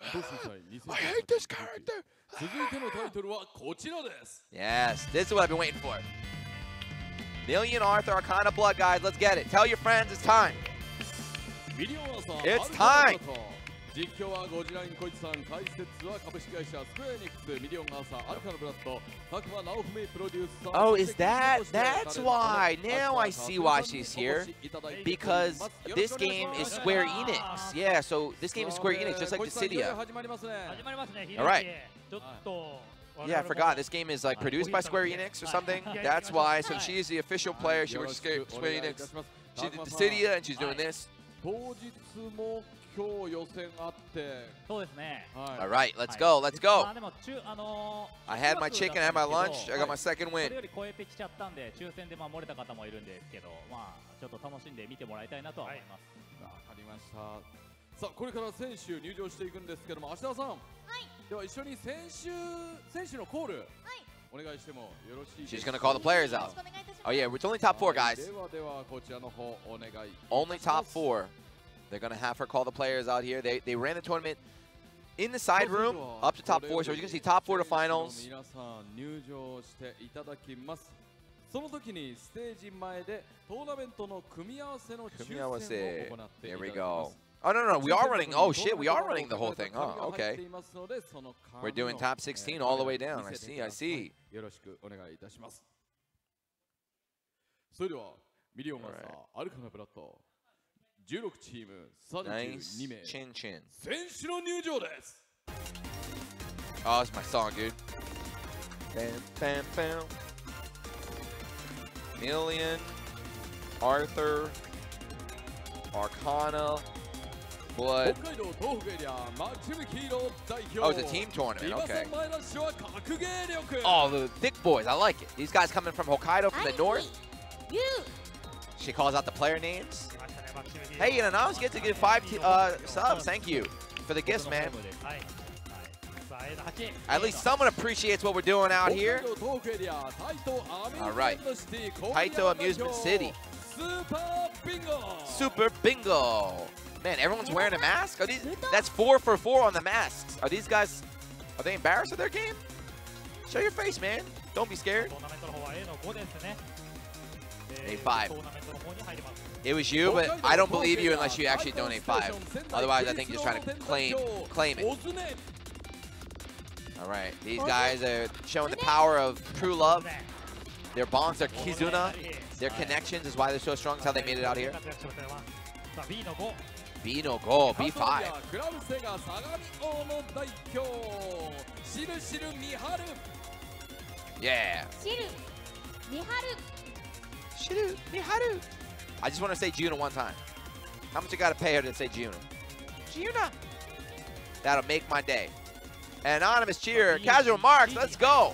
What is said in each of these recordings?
I hate this character. 続いてのタイトルはこちらです Yes, this is what I've been waiting for. Million Arthur Arcana Blood, guys. Let's get it. Tell your friends it's time. ミリオンアーサー It's アルカナ time ブラッド 実況はゴジラインコイツさん解説は株式会社スクエアエニックスミリオンアーサーアルカナブラッド佐久間直文プロデュースさん Oh, そし is て that- そして that's 彼ら why. の Now I see why she's here. お越しいただいており Because ます this game is Square Enix. Yeah, so this game is Square Enix, just like こいつさんいよいよ Dissidia. 始まりますね始まりますね。 Alright. ちょっと。 Yeah, I forgot. This game is like produced by Square Enix or something. That's why. So she is the official player. She works for よろ Square しくお願いい Enix. たします She did 佐久間さん Dissidia and she's doing this. 今日予選あってそうですね。はい All right, let's go. Let's go. まあでも中あのー I had my chicken, I had my lunch. I got my はい second それ win. より超えてきちゃったんで抽選でまあ漏れた方もいるんですけど、まあちょっと楽しんで見てもらいたいなとは思います。わかりましたさあこれから選手入場していくんですけども芦田さんでは一緒に選手選手のコールお願いしてもよろしい She's gonna call the players out. Oh yeah, it's only top four はい guys. ではではこちらの方お願い Only top four. They're gonna have her call the players out here. They they ran the tournament in the side room up to top four. So you're gonna see top four to finals. 選手の皆さん入場していただきますその時にステージ前でトーナメントの組み合わせの抽選を行っていただき There ま we す go. Oh no no, we are running. Oh shit, we are running the whole thing. Oh okay. We're doing top 16 all the way down. I see, I see. よろしくお願いいたします。それでは、ミリオンマスター、アルカナブラッド、 16チーム32名 nice. Chin Chin. 選手の入場です Oh, that's my song, dude. Bam, bam, bam. Million, Arthur, Arcana, Blood. Oh, it's a team tournament, okay. Oh, the thick boys, I like it. These guys coming from Hokkaido, from the north. She calls out the player names. Hey, and Anonymous gets a good five uh, subs. Thank you for the gifts, man. At least someone appreciates what we're doing out here. All right. Taito Amusement City. Super Bingo. Super Bingo. Man, everyone's wearing a mask? Are these, that's four for four on the masks. Are these guys, are they embarrassed of their game? Show your face, man. Don't be scared. Donate five. It was you, but I don't believe you unless you actually donate five. Otherwise, I think you're just trying to claim, claim it. All right, these guys are showing the power of true love. Their bonds are Kizuna. Their connections is why they're so strong. It's how they made it out here. B no go, B5. Yeah. Miharu. I just want to say Juno one time. How much I got to pay her to say Juno? Juno. That'll make my day. Anonymous cheer, casual marks, let's go.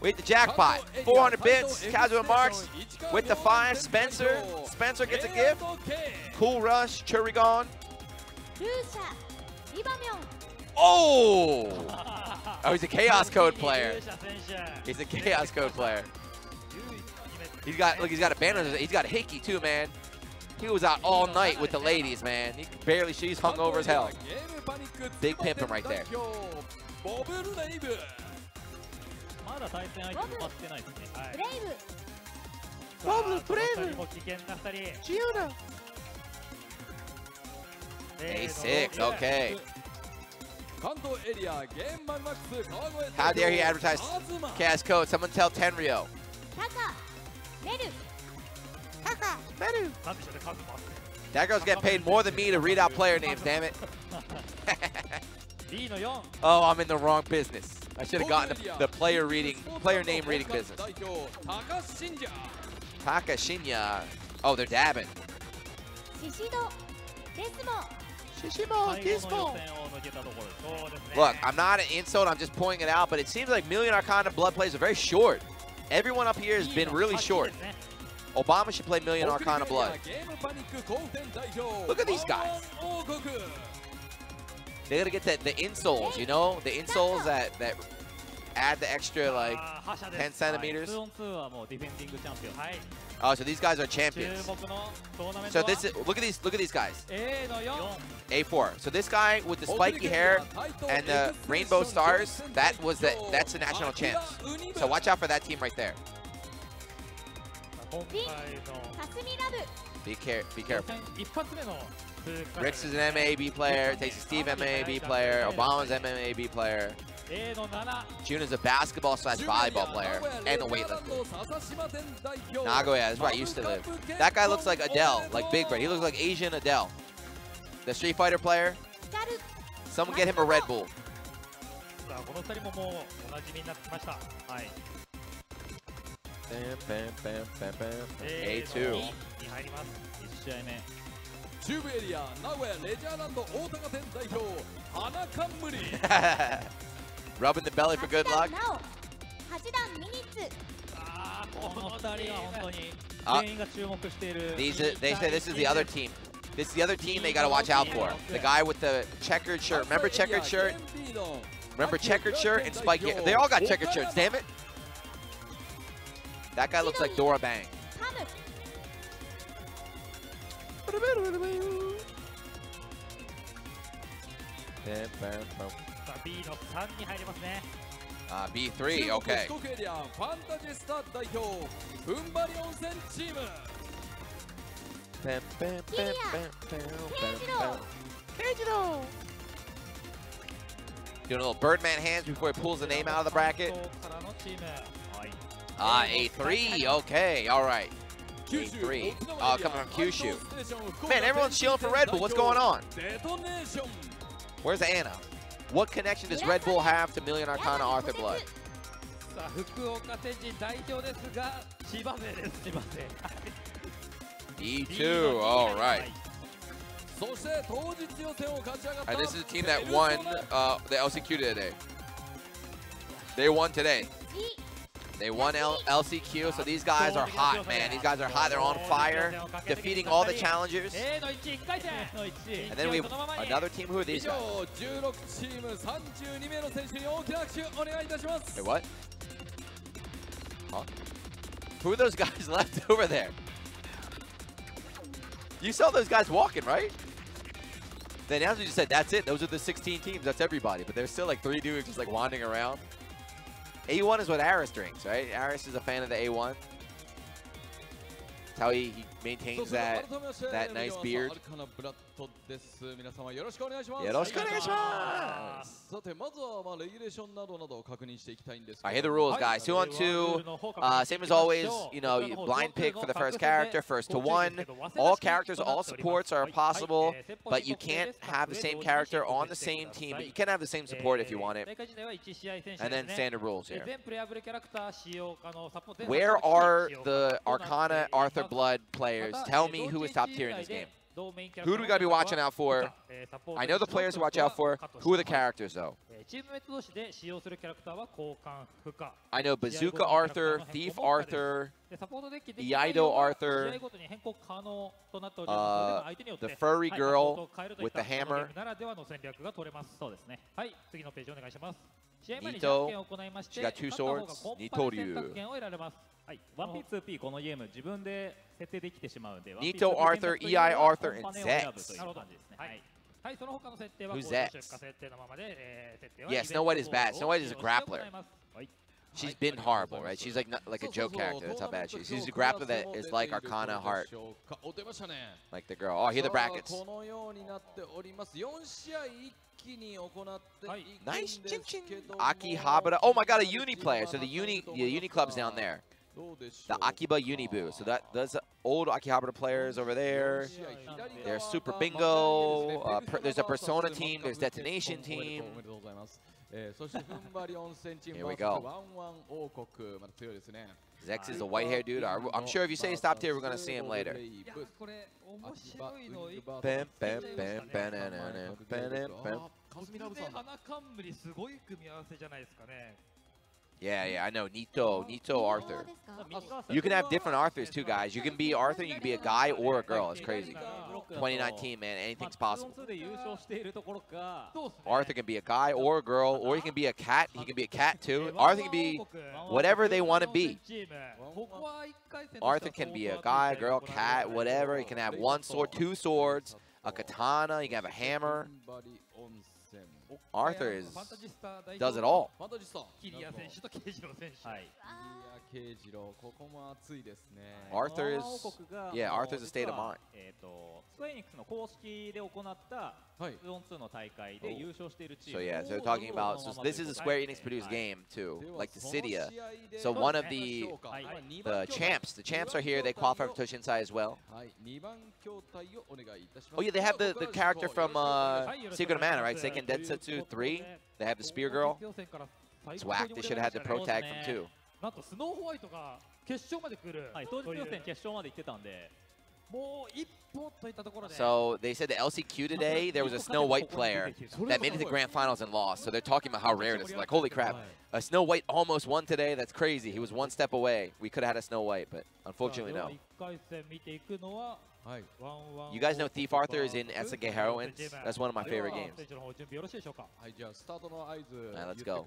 We hit the jackpot. 400 bits, casual marks with the five. Spencer, Spencer gets a gift. Cool Rush, Cherry gone. Oh! Oh, he's a Chaos Code player. He's a Chaos Code player. He's got look, he's got a banner. He's got a hickey too, man. He was out all night with the ladies, man. He barely, she's hung over as hell. Big pimping right there. A6, okay. How dare he advertise Chaos Code? Someone tell Tenryo. That girl's getting paid more than me to read out player names, damn it. oh, I'm in the wrong business. I should have gotten the, the, player reading, player name reading business. Takashinya. Oh, they're dabbing. Look, I'm not an insult, I'm just pointing it out, but it seems like Million Arcana blood plays are very short. Everyone up here has been really short. Obama should play Million Arcana Blood. Look at these guys. They gotta get the, the insoles, you know? The insoles that, that add the extra like 10 centimeters. Oh, so these guys are champions. So this is look at these look at these guys. A4. So this guy with the spiky hair and the rainbow stars, that was the that's the national champs. So watch out for that team right there. Be care be careful. Rix is an MAB player, Takes Steve MAB player, Obama's MAB player. A の7 June is a basketball slash volleyball player and a weightlifter. Nagoya, that's where I used to live. That guy looks like Adele, like Big Bird. He looks like Asian Adele. The Street Fighter player, 光る someone get him a Red Bull. さあこの2人ももうおなじみになってきましたはい Bam, bam, bam, bam, bam. A の A2. 2に入ります1試合目中部エリア名古屋レジャーランド大高店代表花冠 Rubbing the belly for good luck. Uh, these they say this is the other team. This is the other team they gotta watch out for. The guy with the checkered shirt. Remember checkered shirt? Remember checkered shirt and Spike. They all got checkered shirts, damn it. That guy looks like Dora Bang. さあ B の3に入りますねああ B3 OK Doing a little Birdman hands before he pulls the name out of the bracket. Ah, A3, okay, all right. A3, coming from Kyushu. Man, everyone's shielding for Red Bull, what's going on? Where's Anna? What connection does Red Bull have to Million Arcana Arthur Blood? さあ福岡天神代表ですが千葉勢です千葉勢 E2, all right. そして当日予選を勝ち上がった And this is a team that won uh, the LCQ today. They won today. They won L LCQ, so these guys are hot, man. These guys are hot. They're on fire, defeating all the challengers. And then we have another team. Who are these guys? Wait, what? Huh? Who are those guys left over there? You saw those guys walking, right? Then as you just said, that's it. Those are the 16 teams. That's everybody. But there's still like three dudes just like wandering around. A1 is what Aris drinks, right? Aris is a fan of the A1. That's how he, he maintains that that nice beard. トです。皆様よろしくお願いします。よろしくお願いします。さてまずはまあレギュレーションなどなどを確認していきたいんですけど I hear the rules guys. Two on two uh, same as always you know blind pick for the first character first to one. All characters all supports are possible but you can't have the same character on the same team but you can have the same support if you want it. And then standard rules here. Where are the Arcana Arthur Blood players? Tell me who is top tier in this game. Who do we gotta be watching out for? I know the players to watch out for. Who are the characters though? I know Bazooka Arthur, Thief Arthur, Iaido Arthur, uh, the furry girl with the hammer. Nito, she got two swords. Nito Ryu. Nito, Arthur, EI, Arthur, and Zex. Who's Zex? Yeah, Snow White is bad. Snow White is a grappler. She's been horrible, right? She's like like a joke character. That's how bad she is. She's a grappler that is like Arcana Heart. Like the girl. Oh, here the brackets. Nice Chin Chin. Akihabara. Oh my god, a uni player. So the uni, the uni club's down there the Akiba Unibu. So that those old Akihabara players over there. They're Super Bingo. Uh, there's a Persona team. There's Detonation team. Here we go. Zex is a white-haired dude. I'm sure if you say stop here, we're going to see him later. Yeah, yeah, I know. Nito, Nito Arthur. You can have different Arthurs too, guys. You can be Arthur, you can be a guy or a girl. It's crazy. 2019, man, anything's possible. Arthur can be a guy or a girl, or he can be a cat. He can be a cat too. Arthur can be whatever they want to be. Arthur can be a guy, girl, cat, whatever. He can have one sword, two swords, a katana, you can have a hammer. Arthur is, does it all. キリア選手とケイジロ選手。慶次郎ここも熱いですね。is. yeah Arthur's a state of mind. えっとスクエニックスの公式で行ったズオン2の大会で優勝しているチーム so yeah so talking about so this is a Square Enix produced game too like the Cydia so one of the the champs the champs are here they qualify for Toushinsai as well. oh yeah they have the the character from uh, Secret of Mana right? Seiken Densetsu 3 they have the Spear Girl. It's whack. They should have had the pro tag from 2なんとスノーホワイトが決勝まで来る。はい当日という予選決勝まで行ってたんでもう一歩といったところで。 So they said the LCQ today, there was a Snow White player that made it to grand finals and lost. So they're talking about how rare it is. Like, holy crap, a Snow White almost won today. That's crazy. He was one step away. We could have had a Snow White, but unfortunately, では no. You guys know Thief Arthur is in SNK Heroines. That's one of my favorite games. Uh, Alright, let's go.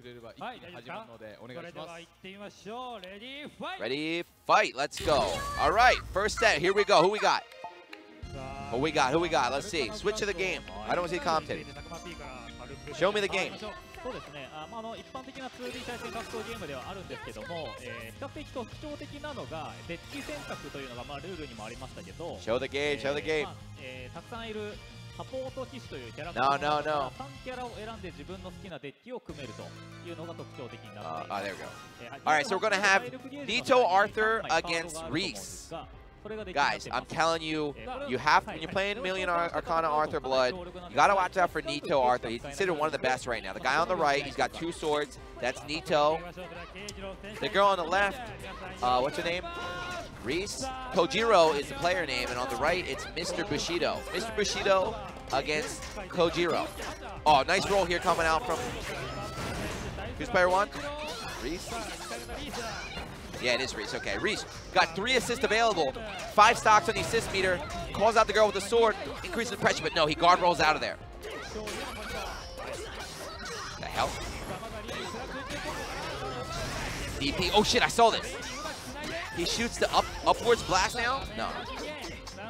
Ready, fight. Let's go. Alright, first set. Here we go. Who we got? Who we got? Who we got? Let's see. Switch to the game. I don't see commentating. Show me the game. そうですねあ、まあ、あの一般的な 2D 対戦格闘ゲームではあるんですけども、えー比較的特徴的なのがデッキ選択というのが、まあ、ルールにもありましたけど Show the game. Show the えー game. まあえーたくさんいるサポート騎士というキャラク No, ターの no, 中から no. 3キャラを選んで自分の好きなデッキを組めるというのが特徴的にな Uh, ってい oh, ます。there we go. えー All right, so we're gonna have Nito Arthur 3枚カードが against あ Guys, I'm telling you, you have when you're playing Million Ar Arcana Arthur Blood, you gotta watch out for Nito Arthur. He's considered one of the best right now. The guy on the right, he's got two swords. That's Nito. The girl on the left, uh, what's her name? Reese. Kojiro is the player name, and on the right, it's Mr. Bushido. Mr. Bushido against Kojiro. Oh, nice roll here coming out from... Who's player one? Reese. Yeah, it is Reese. Okay, Reese got three assists available. Five stocks on the assist meter. Calls out the girl with the sword. Increases the pressure, but no, he guard rolls out of there. The hell? DP. Oh shit, I saw this. He shoots the up upwards blast now? No.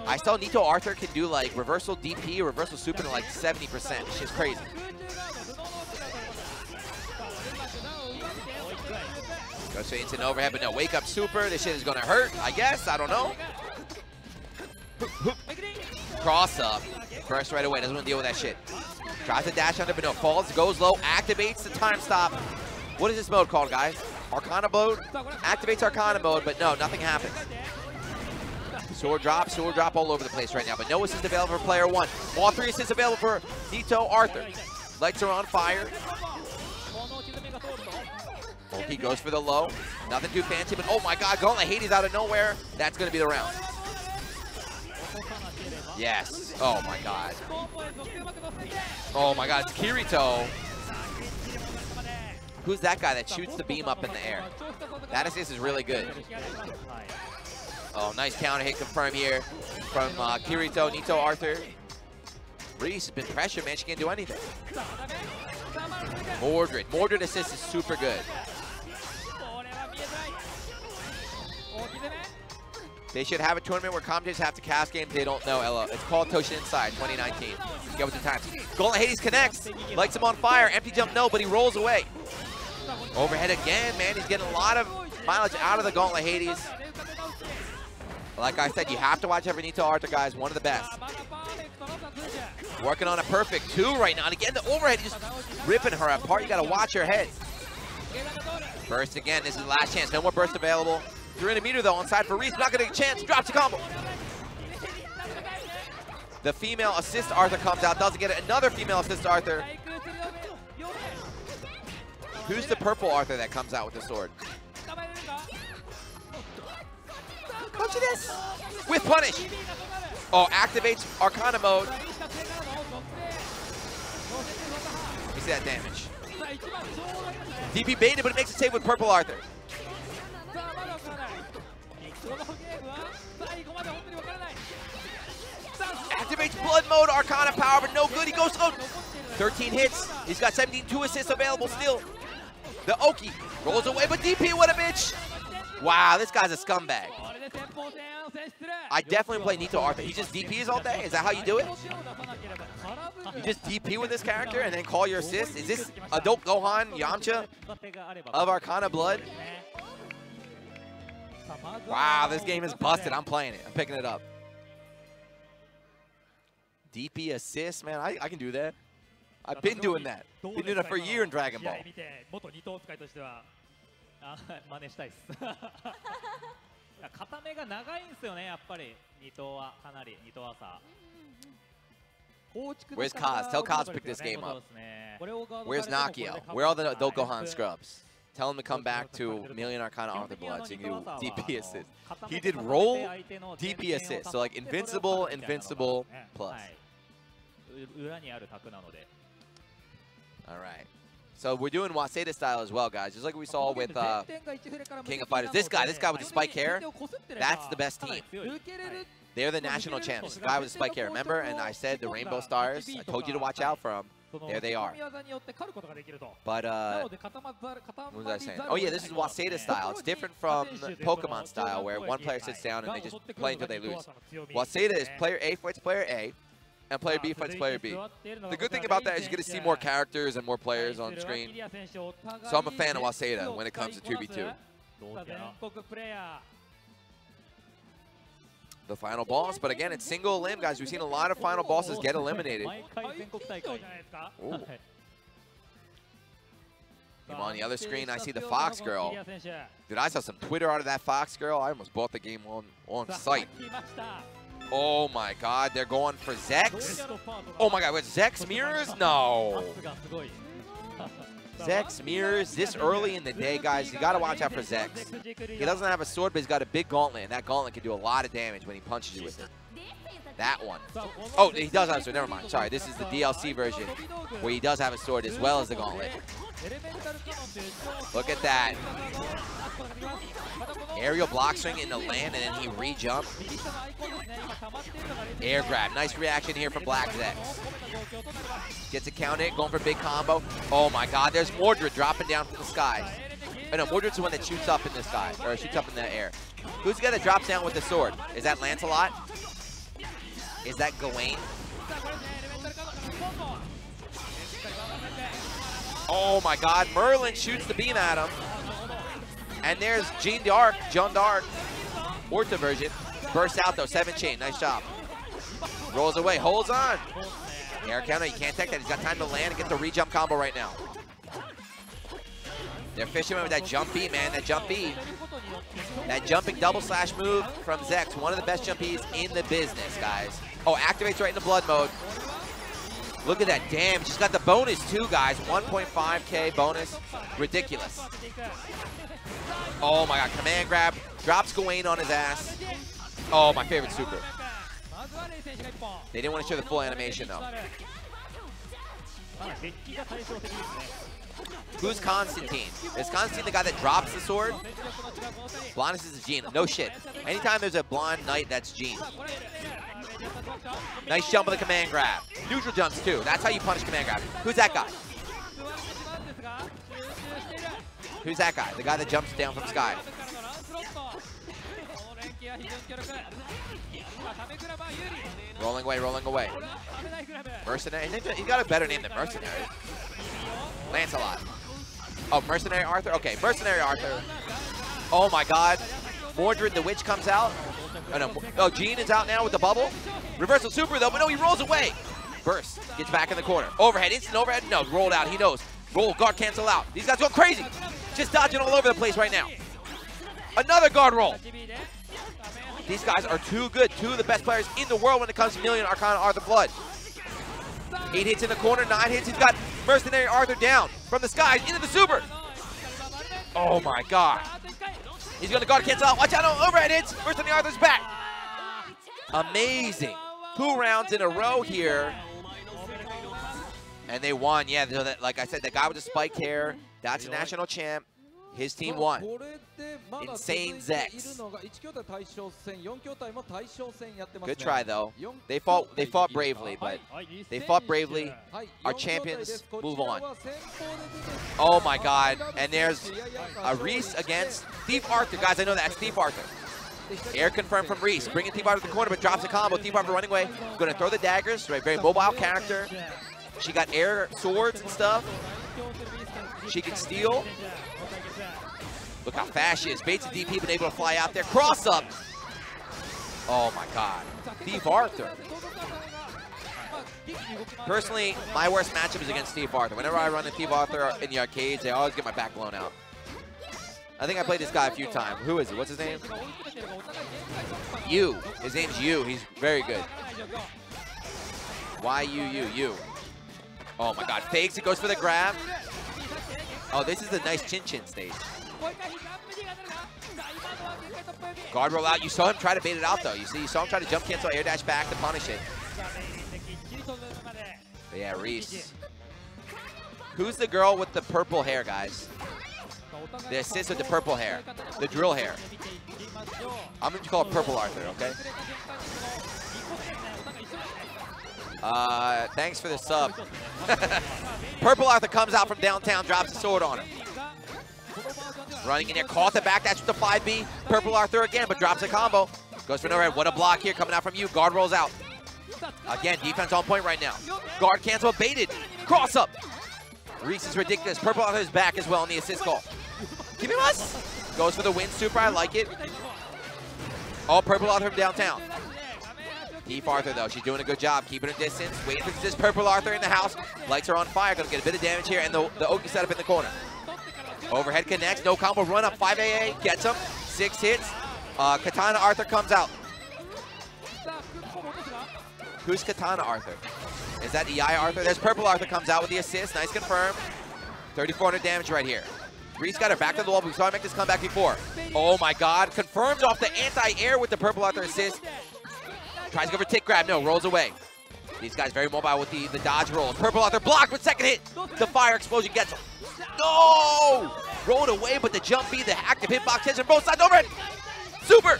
I saw Nito Arthur can do like reversal DP reversal super to like 70%. Shit's crazy. Goes into an overhead, but no, wake up super. This shit is gonna hurt, I guess. I don't know. Cross up. First right away, doesn't want to deal with that shit. Tries to dash under, but no, falls, goes low, activates the time stop. What is this mode called, guys? Arcana mode? Activates Arcana mode, but no, nothing happens. Sword drop, sword drop all over the place right now, but no assist available for player one. All three assists available for Nito Arthur. Lights are on fire. He goes for the low. Nothing too fancy, but oh my god, going like Hades out of nowhere. That's gonna be the round. Yes. Oh my god. Oh my god, it's Kirito. Who's that guy that shoots the beam up in the air? That assist is really good. Oh, nice counter hit confirm here from uh, Kirito, Nito Arthur. Reese has been pressured, man. She can't do anything. Mordred. Mordred assist is super good. They should have a tournament where commentators have to cast games they don't know, Ella. It's called Toushinsai 2019. Get with the times. Golden Hades connects. Lights him on fire. Empty jump, no, but he rolls away. Overhead again, man. He's getting a lot of mileage out of the Gauntlet Hades. Like I said, you have to watch every Nito Arthur, guys. One of the best. Working on a perfect two right now. And again, the overhead just ripping her apart. You got to watch her head. Burst again. This is the last chance. No more burst available. 300 meter though, inside for Reese. Not going to get a chance. Drops a combo. The female assist Arthur comes out. Doesn't get it. Another female assist Arthur. Who's the purple Arthur that comes out with the sword? Punch this! With punish! Oh, activates Arcana mode. You see that damage. DP baited, but it makes a save with purple Arthur. このゲームは最後まで本当にわからないさあ Activates Blood Mode, Arcana Power, but no good. He goes slow. 13 hits. He's got 17 two assists available still. The Oki rolls away, but DP, what a bitch. Wow, this guy's a scumbag. これで先鋒戦を制する I definitely play Nito Arthur. He just DPs all day? Is that how you do it? 相手の手を出さなければ空振 You る just DP with this character and then call your assist? Is this Adult Gohan Yamcha 手があれば of Arcana Blood? ねさあまず Wow, は this game is busted. I'm playing it. I'm picking it up. DP assist, man. I, I can do that. I've been doing that. どう Been です doing か it for a 今 year in Dragon 試合 Ball. 見て元二等使いとしてはあ真似したいっす片目が長いんですよねやっぱり二頭はかなり二頭朝構築 Where's Kaz? Tell Kaz to pick this game そう up. ですね Where's Nakio? Where are the Adult Gohan scrubs? Tell him to come back to Million Arcana off the blood so you can do DP assist. He did roll DP assist, so like invincible, invincible, plus. Alright. So we're doing Waseda style as well, guys. Just like we saw with uh, King of Fighters. This guy, this guy with the spike hair, that's the best team. They're the national champs. This guy with the spike hair, remember? And I said the Rainbow Stars. I told you to watch out for him. There they are. But, uh, what was I saying? Oh, yeah, this is Waseda style. It's different from Pokemon style, where one player sits down and they just play until they lose. Waseda is player A fights player A, and player B ah, fights player B. The good thing about that is you get to see more characters and more players on screen. So I'm a fan of Waseda when it comes to 2v2 the final boss. But again, it's single elim, guys. We've seen a lot of final bosses get eliminated. Ooh. on the other screen, I see the Fox Girl. Dude, I saw some Twitter out of that Fox Girl. I almost bought the game on, on site. Oh my god, they're going for Zex? Oh my god, with Zex mirrors? No. Zex mirrors this early in the day, guys. You got to watch out for Zex. He doesn't have a sword, but he's got a big gauntlet, and that gauntlet can do a lot of damage when he punches you with it. That one. Oh, he does have a sword. Never mind. Sorry. This is the DLC version where he does have a sword as well as the gauntlet. Look at that. Aerial block swing into land, and then he re-jump. Air grab. Nice reaction here from Black Zex. Gets a count hit, going for big combo. Oh my god, there's Mordred dropping down from the skies. Oh no, Mordred's the one that shoots up in the sky, or shoots up in the air. Who's the guy that drops down with the sword? Is that Lancelot? Is that Gawain? Oh my god, Merlin shoots the beam at him. And there's Jean d'Arc, Jean d'Arc, Orta version. Bursts out though, seven chain, nice job. Rolls away, holds on. Air counter, you can't take that. He's got time to land and get the re-jump combo right now. They're fishing with that jump B, man, that jump B. That jumping double slash move from Zex, one of the best jump Bs in the business, guys. Oh, activates right into blood mode. Look at that Damn, She's got the bonus too, guys. 1.5k bonus. Ridiculous. Oh my god. Command grab. Drops Gawain on his ass. Oh, my favorite super. They didn't want to show the full animation, though. Who's Constantine? Is Constantine the guy that drops the sword? Blondus is a Gene. No shit. Anytime there's a blonde knight, that's Gene. Nice jump with the command grab. Neutral jumps too. That's how you punish command grab. Who's that guy? Who's that guy? The guy that jumps down from sky. Rolling away, rolling away. Mercenary. He's got a better name than Mercenary. Lancelot. Oh, Mercenary Arthur? Okay, Mercenary Arthur. Oh my god. Mordred the Witch comes out. Oh, no. oh, Jean is out now with the bubble. Reversal super though, but no, he rolls away. Burst. Gets back in the corner. Overhead, instant overhead. No, rolled out. He knows. Roll, guard cancel out. These guys go crazy. Just dodging all over the place right now. Another guard roll. These guys are too good. Two of the best players in the world when it comes to Million Arcana Arthur Blood. Eight hits in the corner, nine hits. He's got Mercenary Arthur down from the skies into the super. Oh my god. He's gonna guard cancel out. Watch out on overhead hits. the Arthur's back. Amazing. Two rounds in a row here. And they won, yeah. That, like I said, the guy with the spike hair, that's a national champ. His team won. Insane Zex. Good try though. They fought they fought bravely, but they fought bravely. Our champions move on. Oh my god. And there's a Reese against Thief Arthur. Guys, I know that's Thief Arthur. Air confirmed from Reese. Bringing Thief Arthur to the corner, but drops a combo. Thief Arthur running away. Gonna throw the daggers. Right, very mobile character. She got air swords and stuff. She can steal. Look how fast she is. Bates and DP been able to fly out there. Cross up. Oh my god. Thief Arthur. Personally, my worst matchup is against Thief Arthur. Whenever I run into Thief Arthur in the arcades, they always get my back blown out. I think I played this guy a few times. Who is he? What's his name? Yu. His name's Yu. He's very good. Y-U-U-U. Oh my god. Fakes it, goes for the grab. Oh, this is a nice Chin Chin stage. Guard roll out. You saw him try to bait it out though. You see, you saw him try to jump cancel, air dash back to punish it. But yeah, Reese. Who's the girl with the purple hair, guys? The assist with the purple hair. The drill hair. I'm gonna call it Purple Arthur, okay? Uh, thanks for the sub. Purple Arthur comes out from downtown, drops a sword on him. Running in there, caught the back, that's the 5B. Purple Arthur again, but drops a combo. Goes for no red. What a block here coming out from you. Guard rolls out. Again, defense on point right now. Guard cancel, baited. Cross up. Reese is ridiculous. Purple Arthur's back as well on the assist call. Give him us. Goes for the win super, I like it. Oh, Purple Arthur from downtown. Thief Arthur, though, she's doing a good job keeping her distance. Waiting for this Purple Arthur in the house. Lights are on fire. Gonna get a bit of damage here, and the, the Oki setup in the corner. Overhead connects, no combo, run up, 5 AA, gets him. Six hits. Uh, Katana Arthur comes out. Who's Katana Arthur? Is that EI Arthur? There's Purple Arthur comes out with the assist. Nice confirm. 3,400 damage right here. Reese got her back to the wall. We saw him make this comeback before. Oh my god. Confirms off the anti-air with the Purple Arthur assist. Tries to go for tick grab. No, rolls away. These guys very mobile with the, the dodge rolls. Purple Arthur blocked with second hit. The fire explosion gets him. No! Rolled away, but the jump B, the active hitbox hits from both sides over it. Super!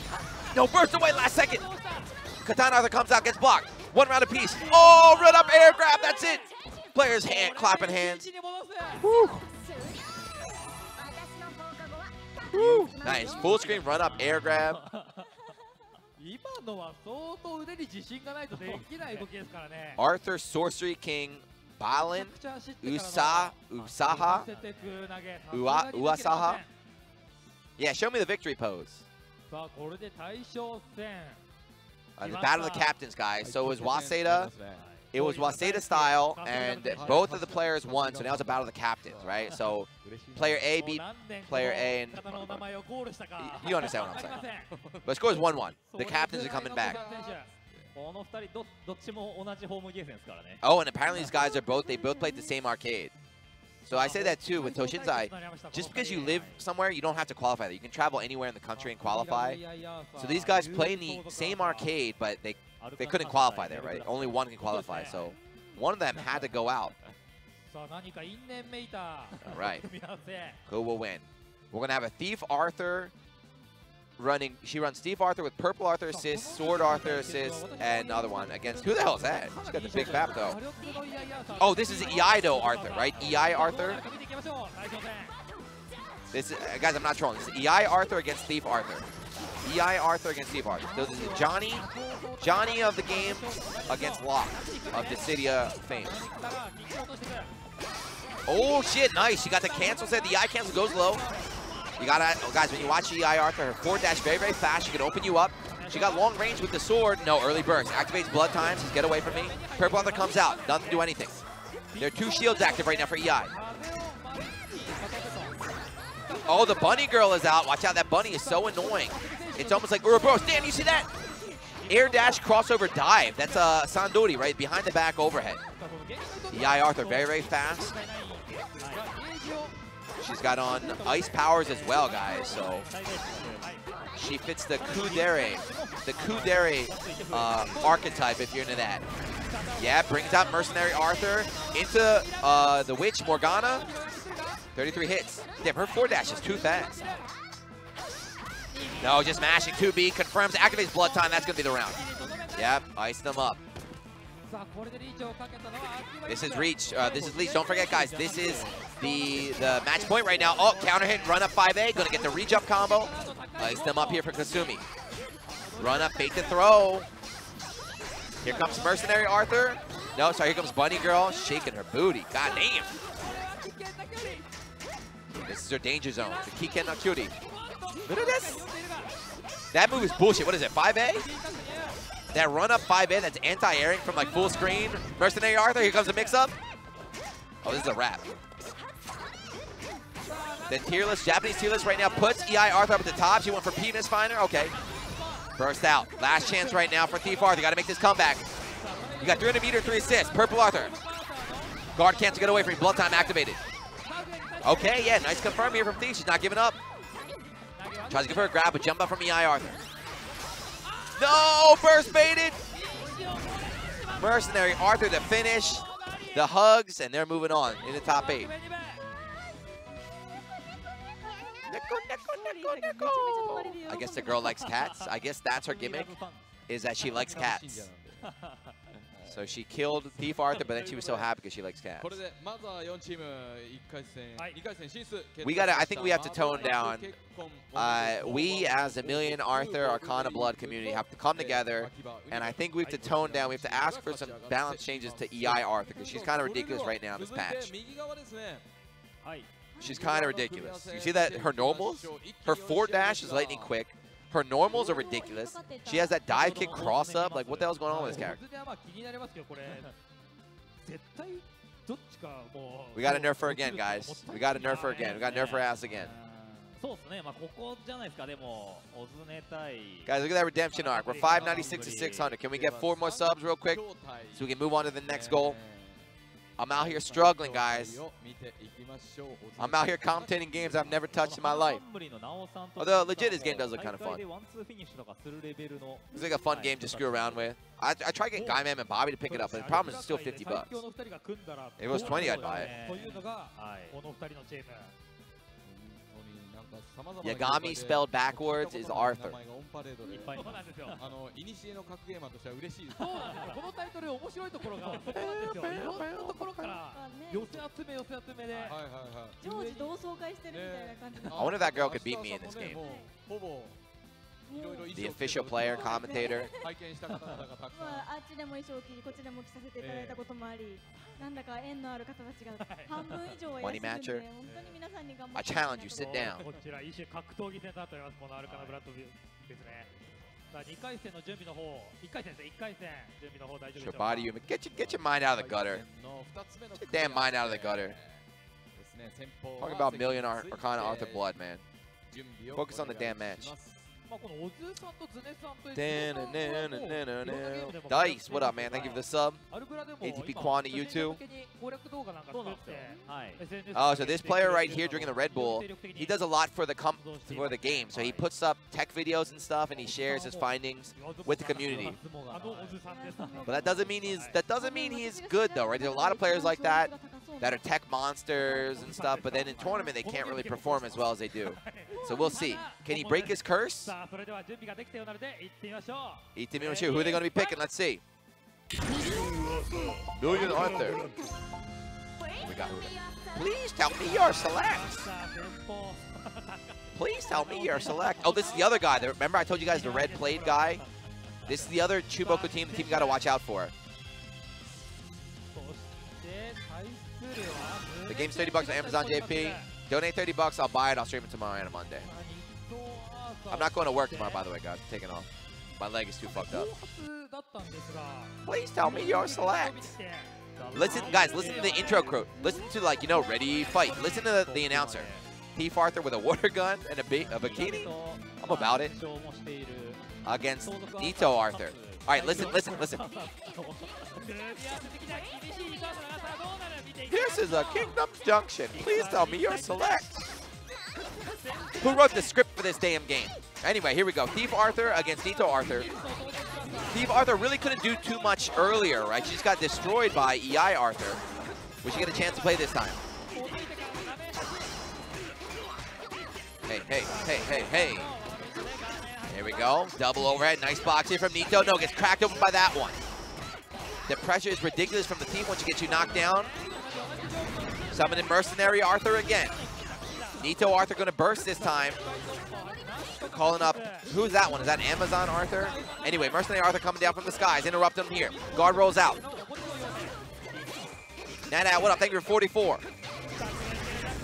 No, burst away last second. Katana Arthur comes out, gets blocked. One round apiece. Oh, run up air grab, that's it. Players hand, clapping hands. Woo. Woo. Nice, full screen run up air grab. 今のは相当腕に自信がないとできない動きですからね Arthur Sorcery King Balin, Usa, Usaha, Ua, Uasaha. Yeah, show me the victory pose. Uh, the Battle of the Captains, guys. So it was Waseda. It was Waseda style, and both of the players won, so now it's a battle of the captains, right? So player A beat player A, and you understand what I'm saying. But score is 1-1. The captains are coming back. Oh, and apparently these guys are both, they both played the same arcade. So I say that too with Toushinsai. Just because you live somewhere, you don't have to qualify there. You can travel anywhere in the country and qualify. So these guys play in the same arcade, but they they couldn't qualify there, right? Only one can qualify, so one of them had to go out. All right. Who will win? We're going to have a Thief Arthur running, she runs Thief Arthur with Purple Arthur assist, oh, Sword Arthur assist, and another one against, who the hell is that? She's got the big map though. Oh, oh this is Eido Arthur, right? EI Arthur? This is, uh, guys, I'm not trolling. This is EI Arthur against Thief Arthur. EI Arthur against Thief Arthur. So this is Johnny, Johnny of the game against Locke of Dissidia fame. Oh shit, nice. She got the cancel set. The eye cancel goes low. You gotta, oh guys, when you watch EI Arthur, her forward dash very, very fast. She can open you up. She got long range with the sword. No, early burst. Activates blood times. Get away from me. Purple Arthur comes out. Doesn't do anything. There are two shields active right now for EI. Oh, the bunny girl is out. Watch out, that bunny is so annoying. It's almost like Ouroboros. Damn, you see that? Air dash crossover dive. That's uh, Sandori, right? Behind the back overhead. EI Arthur very, very fast. She's got on ice powers as well, guys. So she fits the Kudere, the Kudere uh, archetype if you're into that. Yeah, brings out Mercenary Arthur into uh, the Witch Morgana. 33 hits. Damn, her four dash is too fast. No, just mashing 2B. Confirms, activates Blood Time. That's going to be the round. Yep, ice them up. This is Reach. Uh, this is Leech. Don't forget, guys, this is the the match point right now. Oh, counter hit, run up 5A. Going to get the reach up combo. Ice them up here for Kasumi. Run up, fake the throw. Here comes Mercenary Arthur. No, sorry, here comes Bunny Girl shaking her booty. God damn. This is her danger zone. The Kiken no Cutie. Look at this. That move is bullshit. What is it, 5A? That run up 5A that's anti-airing from like full screen. Mercenary Arthur, here comes a mix-up. Oh, this is a wrap. The tier Japanese tier right now puts EI Arthur up at the top. She went for Penis Finder. Okay. Burst out. Last chance right now for Thief Arthur. Got to make this comeback. You got 300 meter, three assists. Purple Arthur. Guard can't get away from you. Blood time activated. Okay, yeah, nice confirm here from Thief. She's not giving up. Tries to give her a grab, but jump up from EI Arthur. No, burst baited. Mercenary Arthur to finish. The hugs, and they're moving on in the top eight. I guess the girl likes cats. I guess that's her gimmick, is that she likes cats. So she killed Thief Arthur, but then she was so happy because she likes cats. We gotta, I think we have to tone down. Uh, we as a million Arthur, Arcana Blood community have to come together, and I think we have to tone down. We have to ask for some balance changes to EI Arthur because she's kind of ridiculous right now in this patch. She's kind of ridiculous. You see that her normals? Her four dash is lightning quick. Her normals are ridiculous. She has that dive kick cross up. Like, what the hell is going on with this character? We got to nerf her again, guys. We got to nerf her again. We got to nerf her ass again. Guys, look at that redemption arc. We're 596 to 600. Can we get four more subs real quick so we can move on to the next goal? I'm out here struggling, guys. I'm out here commentating games I've never touched in my life. Although, legit, this game does look kinda fun. It's like a fun game to screw around with. I, I tried getting Guy Man and Bobby to pick it up, but the problem is it's still 50 bucks. If it was 20, I'd buy it. Yagami spelled backwards is Arthur. いっぱいそうなんですよあの、の格ゲーマーとしては嬉しいです。そうなんですよこのタイトル面白いところが そこなんですよいろんなところから寄せ集め寄せ集めで。常時同窓会してるみたいな感じの I wonder if that girl could beat me in this game. ほぼ The 装 official player, commentator. 拝見した方々がたくさん。まあ、あっちでも衣装を着こっちでも着させていただいたこともあり、なんだか縁のある方たちが半分以上はいらっしゃるので、 Money matcher. 本当に皆さんに頑張 I ってほしいなと challenge you, sit down. こちら一種格闘技戦となっておりますこのアルカナブラッドビューですねさあ2回戦の準備の方1回戦ですね1回戦準備の方大丈夫でしょ Your うか body, you get your, get your mind out of the gutter. の二つ目の Get your damn mind out of the gutter. ですね先方 Talking は about Million Ar 席について Arcana Arthur Blood, man. 準備を Focus on the damn お願いし match. ますまあこのオズさんとズネさんと Dice, what up, man? Thank you for the sub. アルグラでも ATP 今 Quan to you too. 向けに攻略動画なんか作ってはい、 SNS Oh, so this player right here drinking the Red Bull, he does a lot for the com for the game. So he puts up tech videos and stuff, and he shares his findings with the community. あのオズさんです But that doesn't mean he's that doesn't mean he's good though, right? There's a lot of players like that that are tech monsters and stuff, but then in tournament they can't really perform as well as they do. So we'll see. Can he break his curse? さあそれでは準備ができたようなので行ってみましょう Eat the Who are they going to be picking? Let's see. Million Arthur. We got Please tell me your select. さあ先方 Please tell me your select. Oh, this is the other guy. The- Remember I told you guys the red played guy? This is the other Chuboku team, the team you got to watch out for. そして対するは The game's 30 bucks on Amazon JP. Donate 30 bucks. I'll buy it. I'll stream it tomorrow and Monday. I'm not going to work tomorrow, by the way, guys. I'm taking off. My leg is too fucked up. Please tell me you're select. Listen, guys, listen to the intro quote. Listen to, like, you know, ready, fight. Listen to the, the announcer. P. Arthur with a water gun and a, a bikini. I'm about it. Against Ito Arthur. All right, listen, listen, listen. This is a Kingdom Junction. Please tell me your select. Who wrote the script for this damn game? Anyway, here we go. Thief Arthur against Nito Arthur. Thief Arthur really couldn't do too much earlier, right? She just got destroyed by EI Arthur. Will she get a chance to play this time? Hey, hey, hey, hey, hey. Here we go. Double overhead. Nice box here from Nito. No, gets cracked open by that one. The pressure is ridiculous from the team once you get you knocked down. Summoning Mercenary Arthur again. Nito Arthur going to burst this time. Calling up, who's that one? Is that Amazon Arthur? Anyway, Mercenary Arthur coming down from the skies. Interrupt him here. Guard rolls out. Nana, what up? Thank you for 44.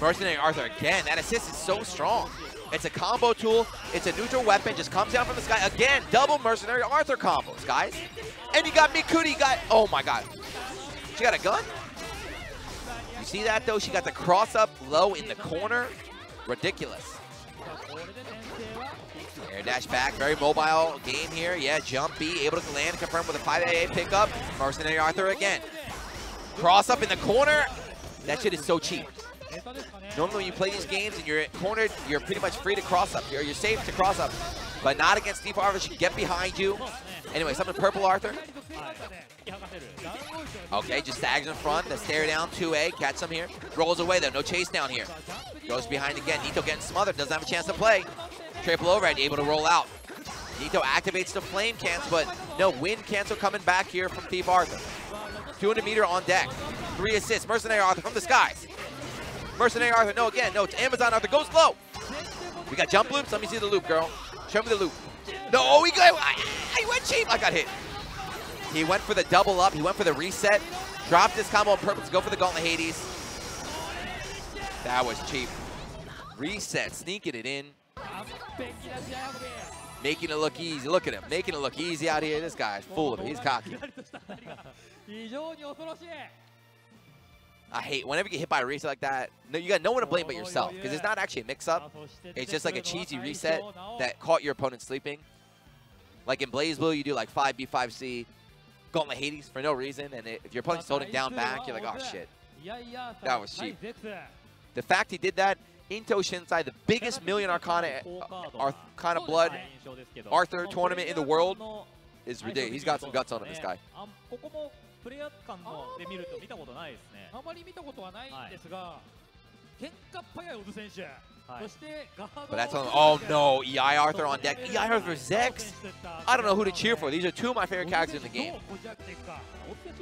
Mercenary Arthur again. That assist is so strong. It's a combo tool. It's a neutral weapon. Just comes down from the sky. Again, double Mercenary Arthur combos, guys. And you got Mikuti. Got, oh my god. She got a gun? You see that, though? She got the cross up low in the corner. Ridiculous. Air dash back. Very mobile game here. Yeah, jump B. Able to land. Confirm with a 5AA pickup. Mercenary Arthur again. Cross up in the corner. That shit is so cheap. Normally when you play these games and you're cornered, you're pretty much free to cross up. You're, you're safe to cross up. But not against Thief Arthur. She can get behind you. Anyway, something purple Arthur. Okay, just stags in front. The stare down, 2A. Catch him here. Rolls away though. No chase down here. Goes behind again. Nito getting smothered. Doesn't have a chance to play. Triple overhead. Able to roll out. Nito activates the flame cancel, but no wind cancel coming back here from Thief Arthur. 200 meter on deck. Three assists. Mercenary Arthur from the skies. Mercenary Arthur, no, again, no, it's Amazon Arthur, goes low. We got jump loops, let me see the loop, girl. Show me the loop. No, oh, he, got, he went cheap, I got hit. He went for the double up, he went for the reset, dropped his combo on purpose, go for the Gauntlet Hades. That was cheap. Reset, sneaking it in. Making it look easy. Look at him, making it look easy out here. This guy's full of it. He's cocky. I hate whenever you get hit by a reset like that. No, you got no one to blame but yourself because it's not actually a mix-up. It's just like a cheesy reset that caught your opponent sleeping. Like in BlazBlue, you do like 5B, 5C, Gauntlet Hades for no reason, and it, if your opponent's holding down back, you're like, oh, oh shit. That was cheap. The fact he did that, In Toushinsai, the biggest Million Arcana, uh, Arcana Blood Arthur tournament in the world, is ridiculous. He's got some guts on him, this guy. プレイヤー間ので見ると見たことないですね。あまり見たことはないんですが、はい、喧嘩っ早い小津選手。はい、そしてガード But that's on, oh no, EI Arthur on deck. EI Arthur Zex. I don't know who to cheer for. These are two of my favorite characters in the game.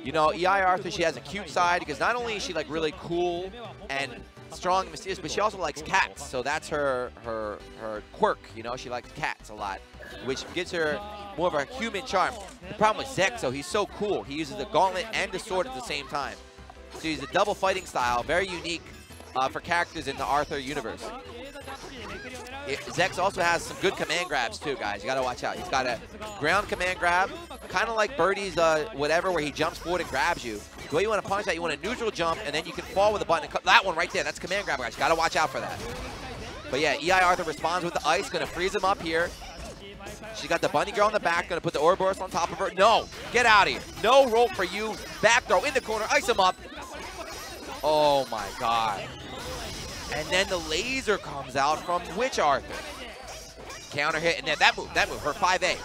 You know, EI Arthur, she has a cute side because not only is she like really cool and strong and mysterious, but she also likes cats. So that's her her her quirk. You know, she likes cats a lot, which gives her more of a human charm. The problem with Zexo, he's so cool. He uses the gauntlet and the sword at the same time. So he's a double fighting style, very unique uh, for characters in the Arthur universe. It, Zex also has some good command grabs too, guys. You gotta watch out. He's got a ground command grab, kind of like Birdie's uh, whatever, where he jumps forward and grabs you. The way you want to punish that, you want a neutral jump, and then you can fall with a button. that one right there, that's command grab, guys. You gotta watch out for that. But yeah, EI Arthur responds with the ice, gonna freeze him up here. She got the bunny girl in the back, gonna put the Ouroboros on top of her. No, get out of here. No roll for you. Back throw in the corner, ice him up. Oh my God. And then the laser comes out from Witch Arthur. Counter hit, and then that move, that move, her 5A.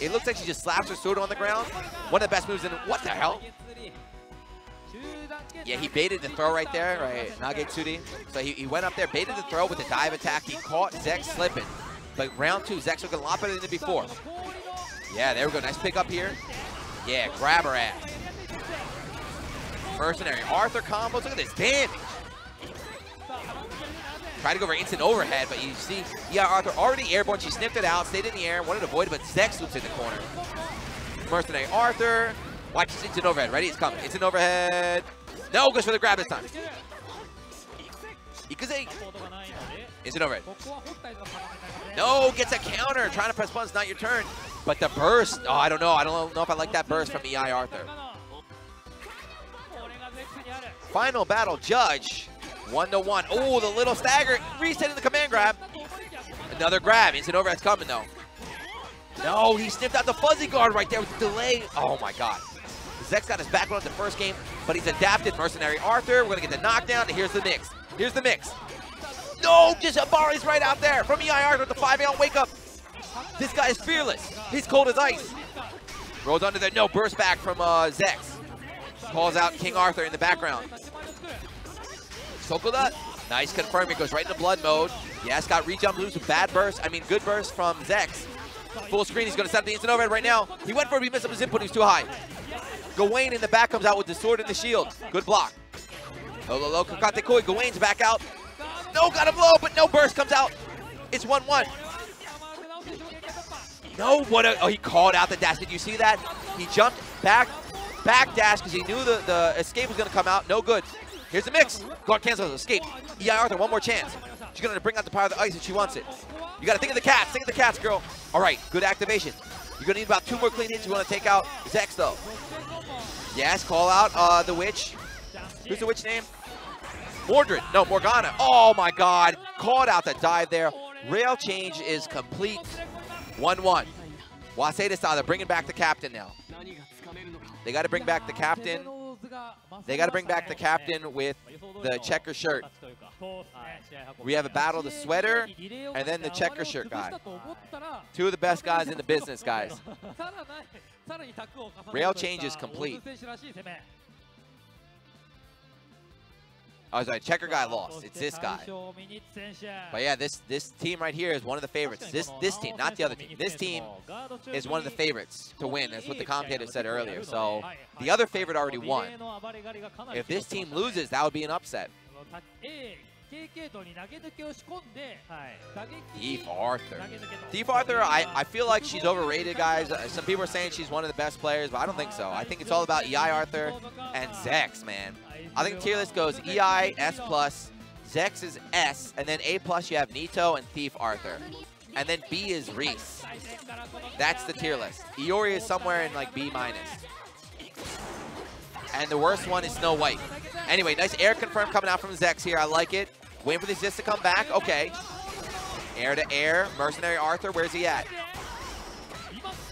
It looks like she just slaps her sword on the ground. One of the best moves in, what the hell? Yeah, he baited the throw right there, right? Nagetsuri. So he, he went up there, baited the throw with the dive attack. He caught Zek slipping. But round two, Zex looking a lot better than before. Yeah, there we go. Nice pick up here. Yeah, grab her ass. Mercenary. Arthur combos. Look at this damage. Tried to go for instant overhead, but you see, yeah, Arthur already airborne. She sniffed it out, stayed in the air, wanted to avoid it, but Zex loops in the corner. Mercenary Arthur. Watch this instant overhead. Ready? It's coming. Instant overhead. No, goes for the grab this time. Instant overhead. No, gets a counter. Trying to press buttons, not your turn. But the burst, oh, I don't know. I don't know if I like that burst from EI Arthur. Final battle, Judge. One to one. Oh, the little stagger. Resetting the command grab. Another grab. Instant overhead's coming, though. No, he sniffed out the fuzzy guard right there with the delay. Oh, my God. Zex got his back on the first game, but he's adapted. Mercenary Arthur. We're going to get the knockdown, and here's the mix. Here's the mix. No, just Abari's right out there from EIR with the 5 on wake up. This guy is fearless. He's cold as ice. Rolls under there. No, burst back from uh, Zex. Calls out King Arthur in the background. Sokoda, nice Confirm. confirming. Goes right into blood mode. Yes, got rejump with bad burst. I mean, good burst from Zex. Full screen. He's going to set the instant overhead right now. He went for it. He missed up his input. He was too high. Gawain in the back comes out with the sword and the shield. Good block. Low, low. Kakate Koi. Gawain's back out. No, got him low, but no burst comes out. It's 1-1. No, what a, oh, he called out the dash. Did you see that? He jumped back, back dash because he knew the, the escape was going to come out. No good. Here's the mix. Guard cancels escape. EI Arthur, one more chance. She's going to bring out the power of the ice if she wants it. You got to think of the cats. Think of the cats, girl. All right, good activation. You're going to need about two more clean hits. You want to take out Zex, though. Yes, call out uh, the witch. Who's the witch name? Mordred. No, Morgana. Oh, my God. Called out the dive there. Rail change is complete. 1-1. Waseda they're bringing back the captain now. They got to bring back the captain. They got to bring back the captain with the checker shirt. We have a battle the sweater and then the checker shirt guy. Two of the best guys in the business, guys. Rail change is complete. Oh, sorry, checker guy lost. It's this guy. But yeah, this this team right here is one of the favorites. This this team, not the other team. This team is one of the favorites to win. That's what the commentator said earlier. So the other favorite already won. If this team loses, that would be an upset. Thief Arthur. Thief Arthur, I, I feel like she's overrated, guys. Uh, some people are saying she's one of the best players, but I don't think so. I think it's all about EI Arthur and Zex, man. I think tier list goes EI, S+, plus, Zex is S, and then A+, plus you have Nito and Thief Arthur. And then B is Reese. That's the tier list. Iori is somewhere in like B minus. And the worst one is Snow White. Anyway, nice air confirm coming out from Zex here. I like it. Waiting for the assist to come back. Okay. Air to air. Mercenary Arthur, where's he at?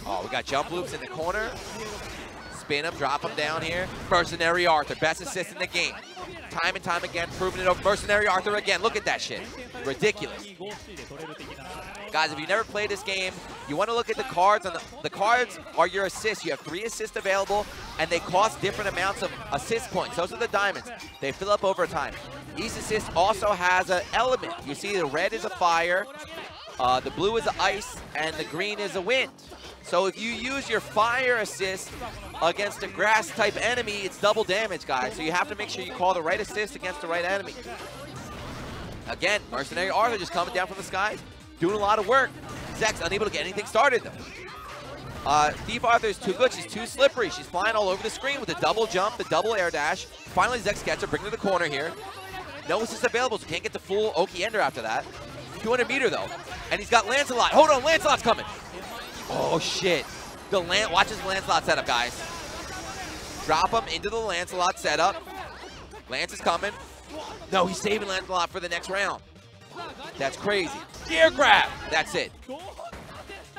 Oh, we got jump loops in the corner. Spin him, drop him down here. Mercenary Arthur, best assist in the game. Time and time again, proving it over. Mercenary Arthur again. Look at that shit. Ridiculous. Guys, if you've never played this game, you want to look at the cards. On the, the cards are your assists. You have three assists available, and they cost different amounts of assist points. Those are the diamonds. They fill up over time. Each assist also has an element. You see the red is a fire, uh, the blue is ice, and the green is a wind. So if you use your fire assist against a grass type enemy, it's double damage, guys. So you have to make sure you call the right assist against the right enemy. Again, Mercenary Arthur just coming down from the skies, doing a lot of work. Zex unable to get anything started, though. Uh, Thief Arthur is too good. She's too slippery. She's flying all over the screen with the double jump, the double air dash. Finally, Zex gets her, bring her to the corner here. No assist available, so can't get the full Oki Ender after that. 200 meter, though. And he's got Lancelot. Hold on, Lancelot's coming. Oh, shit. The Lan Watch his Lancelot setup, guys. Drop him into the Lancelot setup. Lance is coming. No, he's saving Lancelot for the next round. That's crazy. Gear grab. That's it.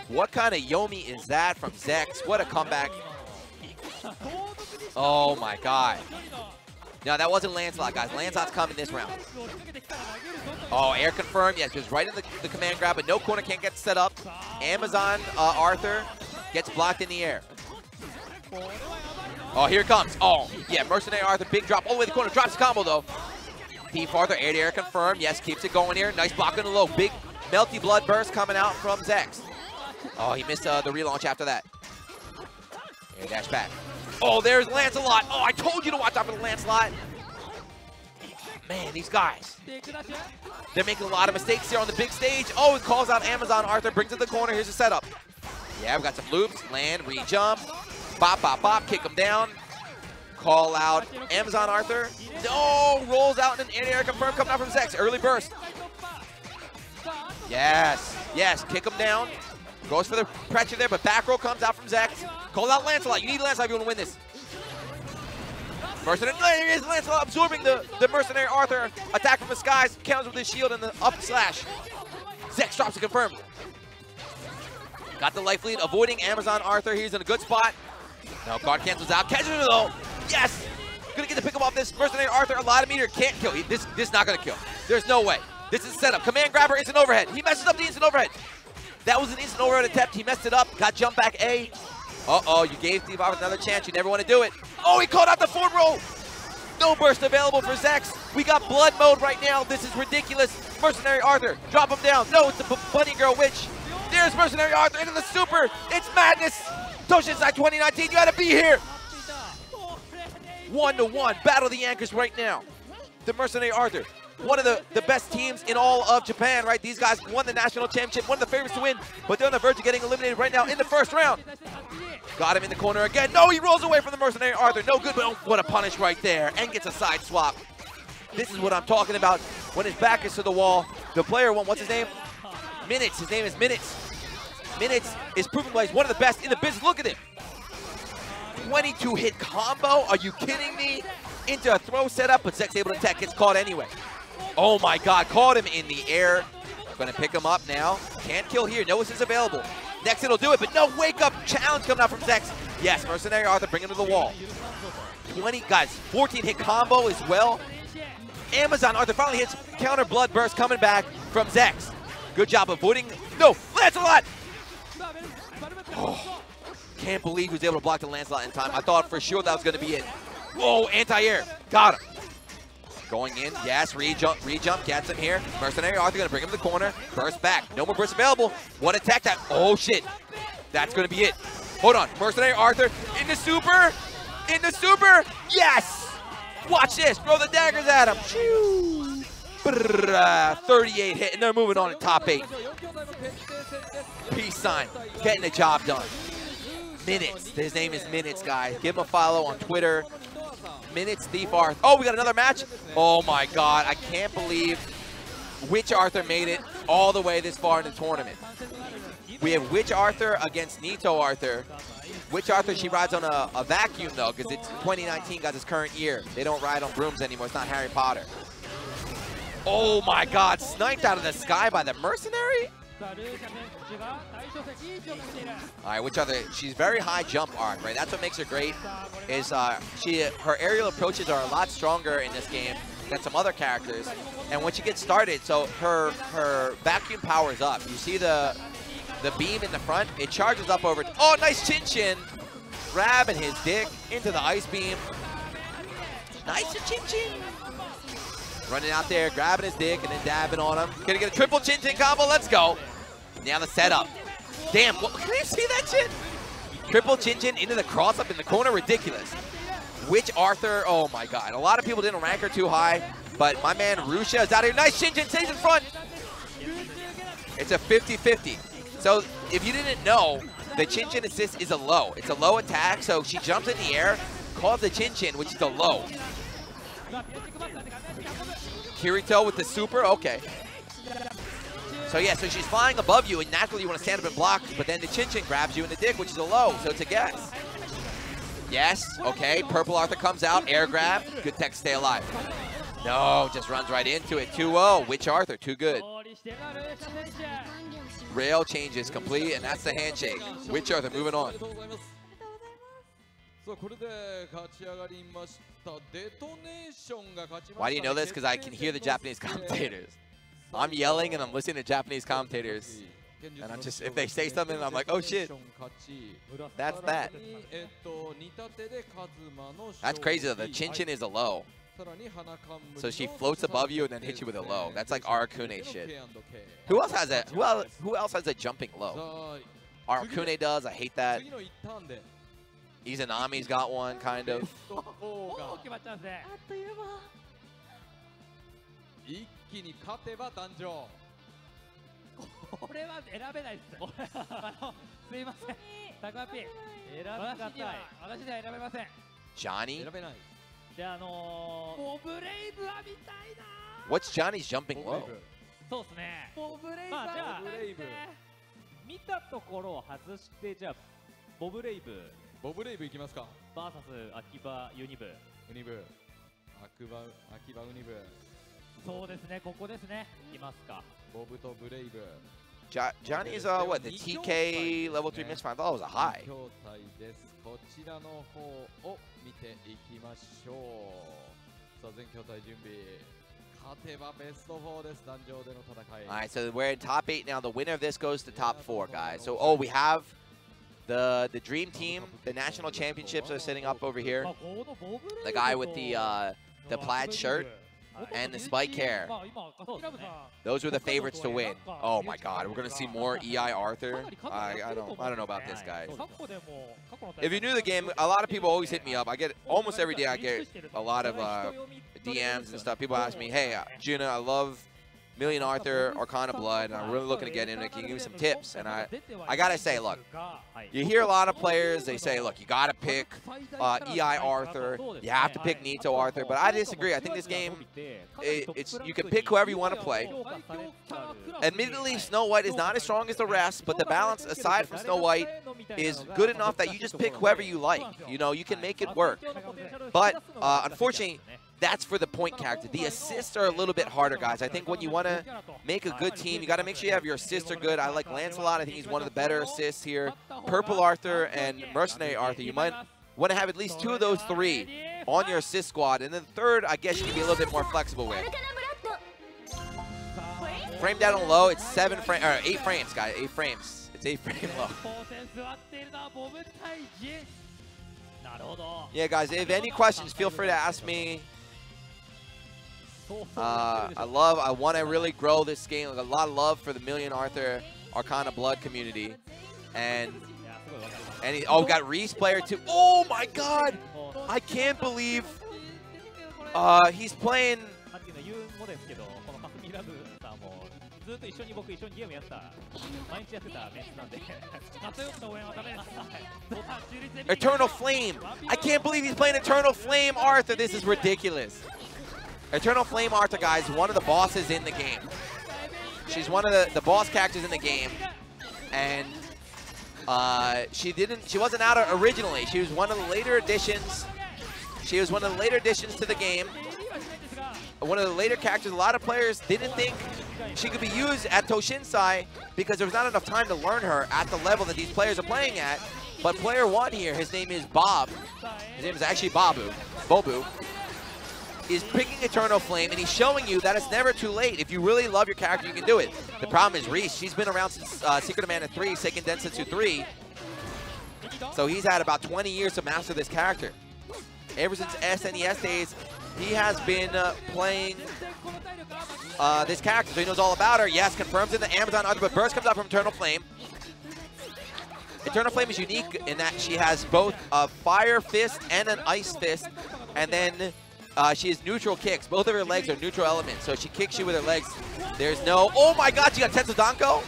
What kind of Yomi is that from Zex? What a comeback. Oh my god. No, that wasn't Lancelot, guys. Lancelot's coming this round. Oh, air confirmed. Yes, just right in the, the command grab, but no corner can't get set up. Amazon uh, Arthur gets blocked in the air. Oh, here it comes. Oh, yeah, Mercenary Arthur, big drop all the way to the corner. Drops the combo, though. Thief Arthur, air to air confirmed. Yes, keeps it going here. Nice block on the low. Big melty blood burst coming out from Zex. Oh, he missed uh, the relaunch after that. Air dash back. Oh, there's Lancelot. Oh, I told you to watch out for the Lancelot. Man, these guys. They're making a lot of mistakes here on the big stage. Oh, it calls out Amazon Arthur, brings it to the corner. Here's the setup. Yeah, we've got some loops, land, re-jump, bop, bop, bop, kick him down. Call out Amazon Arthur. No, rolls out in an air confirm coming out from Zex. Early burst. Yes, yes, kick him down. Goes for the pressure there, but back row comes out from Zex. Call out Lancelot. You need Lancelot if you want to win this. Mercenary, is Lancelot absorbing the, the Mercenary Arthur attack from the skies. Counters with his shield and the up slash. Zex drops to confirm. Got the life lead, avoiding Amazon Arthur. He's in a good spot. Now guard cancels out. Catches him though. Yes! Gonna get the pick up off this Mercenary Arthur. A lot of meter can't kill. He, this, this is not gonna kill. There's no way. This is setup. Command grabber, is an overhead. He messes up the instant overhead. That was an instant overhead attempt. He messed it up. Got jump back A. Uh-oh, you gave Thief Arthur another chance. You never want to do it. Oh, he called out the forward roll. No burst available for Zex. We got blood mode right now. This is ridiculous. Mercenary Arthur, drop him down. No, it's the bunny girl witch. There's Mercenary Arthur into the super. It's madness. Toushinsai 2019, you gotta be here. One to one, battle the anchors right now. The Mercenary Arthur, one of the, the best teams in all of Japan, right? These guys won the national championship, one of the favorites to win, but they're on the verge of getting eliminated right now in the first round. Got him in the corner again. No, he rolls away from the Mercenary Arthur. No good, but oh, what a punish right there. And gets a side swap. This is what I'm talking about. When his back is to the wall, the player one, what's his name? Minutes, his name is Minutes. Minutes is proving why he's one of the best in the business. Look at him. 22 hit combo. Are you kidding me? Into a throw setup, but Zex able to tech gets caught anyway. Oh my god, caught him in the air. Gonna pick him up now. Can't kill here. Noah's is available. Next it'll do it, but no wake up challenge coming out from Zex. Yes, Mercenary Arthur bring him to the wall. 20 guys, 14 hit combo as well. Amazon Arthur finally hits counter blood burst coming back from Zex. Good job of avoiding. No, Lancelot! Oh, can't believe he was able to block the Lancelot in time. I thought for sure that was going to be it. Whoa, anti-air. Got him. Going in, yes, re-jump, re-jump, gets him here. Mercenary Arthur gonna bring him to the corner. Burst back, no more burst available. What attack that, oh shit. That's gonna be it. Hold on, Mercenary Arthur in the super, in the super, yes! Watch this, throw the daggers at him. 38 hit, and they're moving on to top eight. Peace sign, getting the job done. Minutes, his name is Minutes, guys. Give him a follow on Twitter. Minutes Thief Arthur. Oh, we got another match? Oh my god, I can't believe Witch Arthur made it all the way this far in the tournament. We have Witch Arthur against Nito Arthur. Witch Arthur, she rides on a, a vacuum though, because it's 2019, got this current year. They don't ride on brooms anymore, it's not Harry Potter. Oh my god, sniped out of the sky by the mercenary? All right, which other? She's very high jump arc, right? That's what makes her great. Is uh, she her aerial approaches are a lot stronger in this game than some other characters. And when she gets started, so her her vacuum powers up. You see the the beam in the front? It charges up over. Oh, nice chin chin, grabbing his dick into the ice beam. Nice chin chin. Running out there, grabbing his dick, and then dabbing on him. Gonna get a triple chin chin combo. Let's go. Now the setup. Damn, what, can you see that shit? Triple chin chin into the cross up in the corner, ridiculous. Which Arthur, oh my god. A lot of people didn't rank her too high, but my man Rusha is out here. Nice chin chin, stays in front. It's a 50-50. So if you didn't know, the chin chin assist is a low. It's a low attack, so she jumps in the air, calls the chin chin, which is a low. Kirito with the super, okay. So yeah, so she's flying above you, and naturally you want to stand up and block, but then the Chin Chin grabs you in the dick, which is a low, so it's a guess. Yes, okay, Purple Arthur comes out, air grab, good tech stay alive. No, just runs right into it, 2-0, Witch Arthur, too good. Rail changes complete, and that's the handshake. Witch Arthur moving on. Why do you know this? Because I can hear the Japanese commentators. I'm yelling and I'm listening to Japanese commentators. And I'm just, if they say something, I'm like, oh shit. That's that. That's crazy though. The Chin Chin is a low. So she floats above you and then hits you with a low. That's like Arakune shit. Who else has a who else, who else has a jumping low? Arakune does. I hate that. Izanami's got one, kind of. Oh, 気に勝てば壇上これは選べないです あのすいません。タカピ選びがたい。私では選べません。ジョニー選べないじゃああのー、ボブレイブは見たいな。What's Johnny's jumping low? そうですね。ボブレイブまあじゃあ見たところを外してじゃあボブレイブ。ボブレイブいきますか。VS 秋葉ユニブ。ユニブ。秋葉秋葉ユニブそうですね、ここですね。いきますか。ボブとブレイブ。Jo Johnny is uh what the TK level three misfire. I thought it was a high. こちらの方を見ていきましょう。さあ全筐体準備。勝てばベスト4です。壇上での戦い。All right, so we're in top eight now. The winner of this goes to top four, guys. So oh, we have The the dream team, the national championships are sitting up over here. The guy with the uh, the plaid shirt and the spike hair. Those were the favorites to win. Oh my God, we're gonna see more EI Arthur. I, I don't I don't know about this guy. If you knew the game, a lot of people always hit me up. I get almost every day. I get a lot of uh, DMs and stuff. People ask me, "Hey, uh, Juna, I love Million Arthur, Arcana Blood, and I'm really looking to get in it. Can you give me some tips? And I, I gotta say, look, you hear a lot of players, they say, look, you gotta pick uh, EI Arthur, you have to pick Nito Arthur, but I disagree. I think this game, it, it's you can pick whoever you want to play. Admittedly, Snow White is not as strong as the rest, but the balance, aside from Snow White, is good enough that you just pick whoever you like. You know, you can make it work. But uh, unfortunately, that's for the point character. The assists are a little bit harder, guys. I think when you want to make a good team, you got to make sure you have your assists are good. I like Lancelot. I think he's one of the better assists here. Purple Arthur and Mercenary Arthur. You might want to have at least two of those three on your assist squad. And then third, I guess you can be a little bit more flexible with. Frame down on low, it's seven frame or eight frames, guys. Eight frames. It's eight frame low. Yeah, guys, if any questions, feel free to ask me. Uh, I love, I want to really grow this game. Like, a lot of love for the Million Arthur Arcana Blood community. And, and he, oh, got Reese player too. Oh my god! I can't believe uh, he's playing. Eternal Flame! I can't believe he's playing Eternal Flame Arthur. This is ridiculous. Eternal Flame Arthur, guys, one of the bosses in the game. She's one of the, the boss characters in the game. And uh, she didn't, she wasn't out originally. She was one of the later additions. She was one of the later additions to the game. One of the later characters. A lot of players didn't think she could be used at Toushinsai because there was not enough time to learn her at the level that these players are playing at. But player one here, his name is Bob. His name is actually Babu. Bobu is picking Eternal Flame, and he's showing you that it's never too late. If you really love your character, you can do it. The problem is Reese, she's been around since uh, Secret of Mana 3, Seiken Densetsu 3. So he's had about 20 years to master this character. Ever since SNES days, he has been uh, playing uh, this character, so he knows all about her. Yes, confirms in the Amazon Arthur, but Burst comes out from Eternal Flame. Eternal Flame is unique in that she has both a Fire Fist and an Ice Fist, and then uh, she has neutral kicks. Both of her legs are neutral elements, so she kicks you with her legs. There's no... Oh my god, she got Tetsuzanko?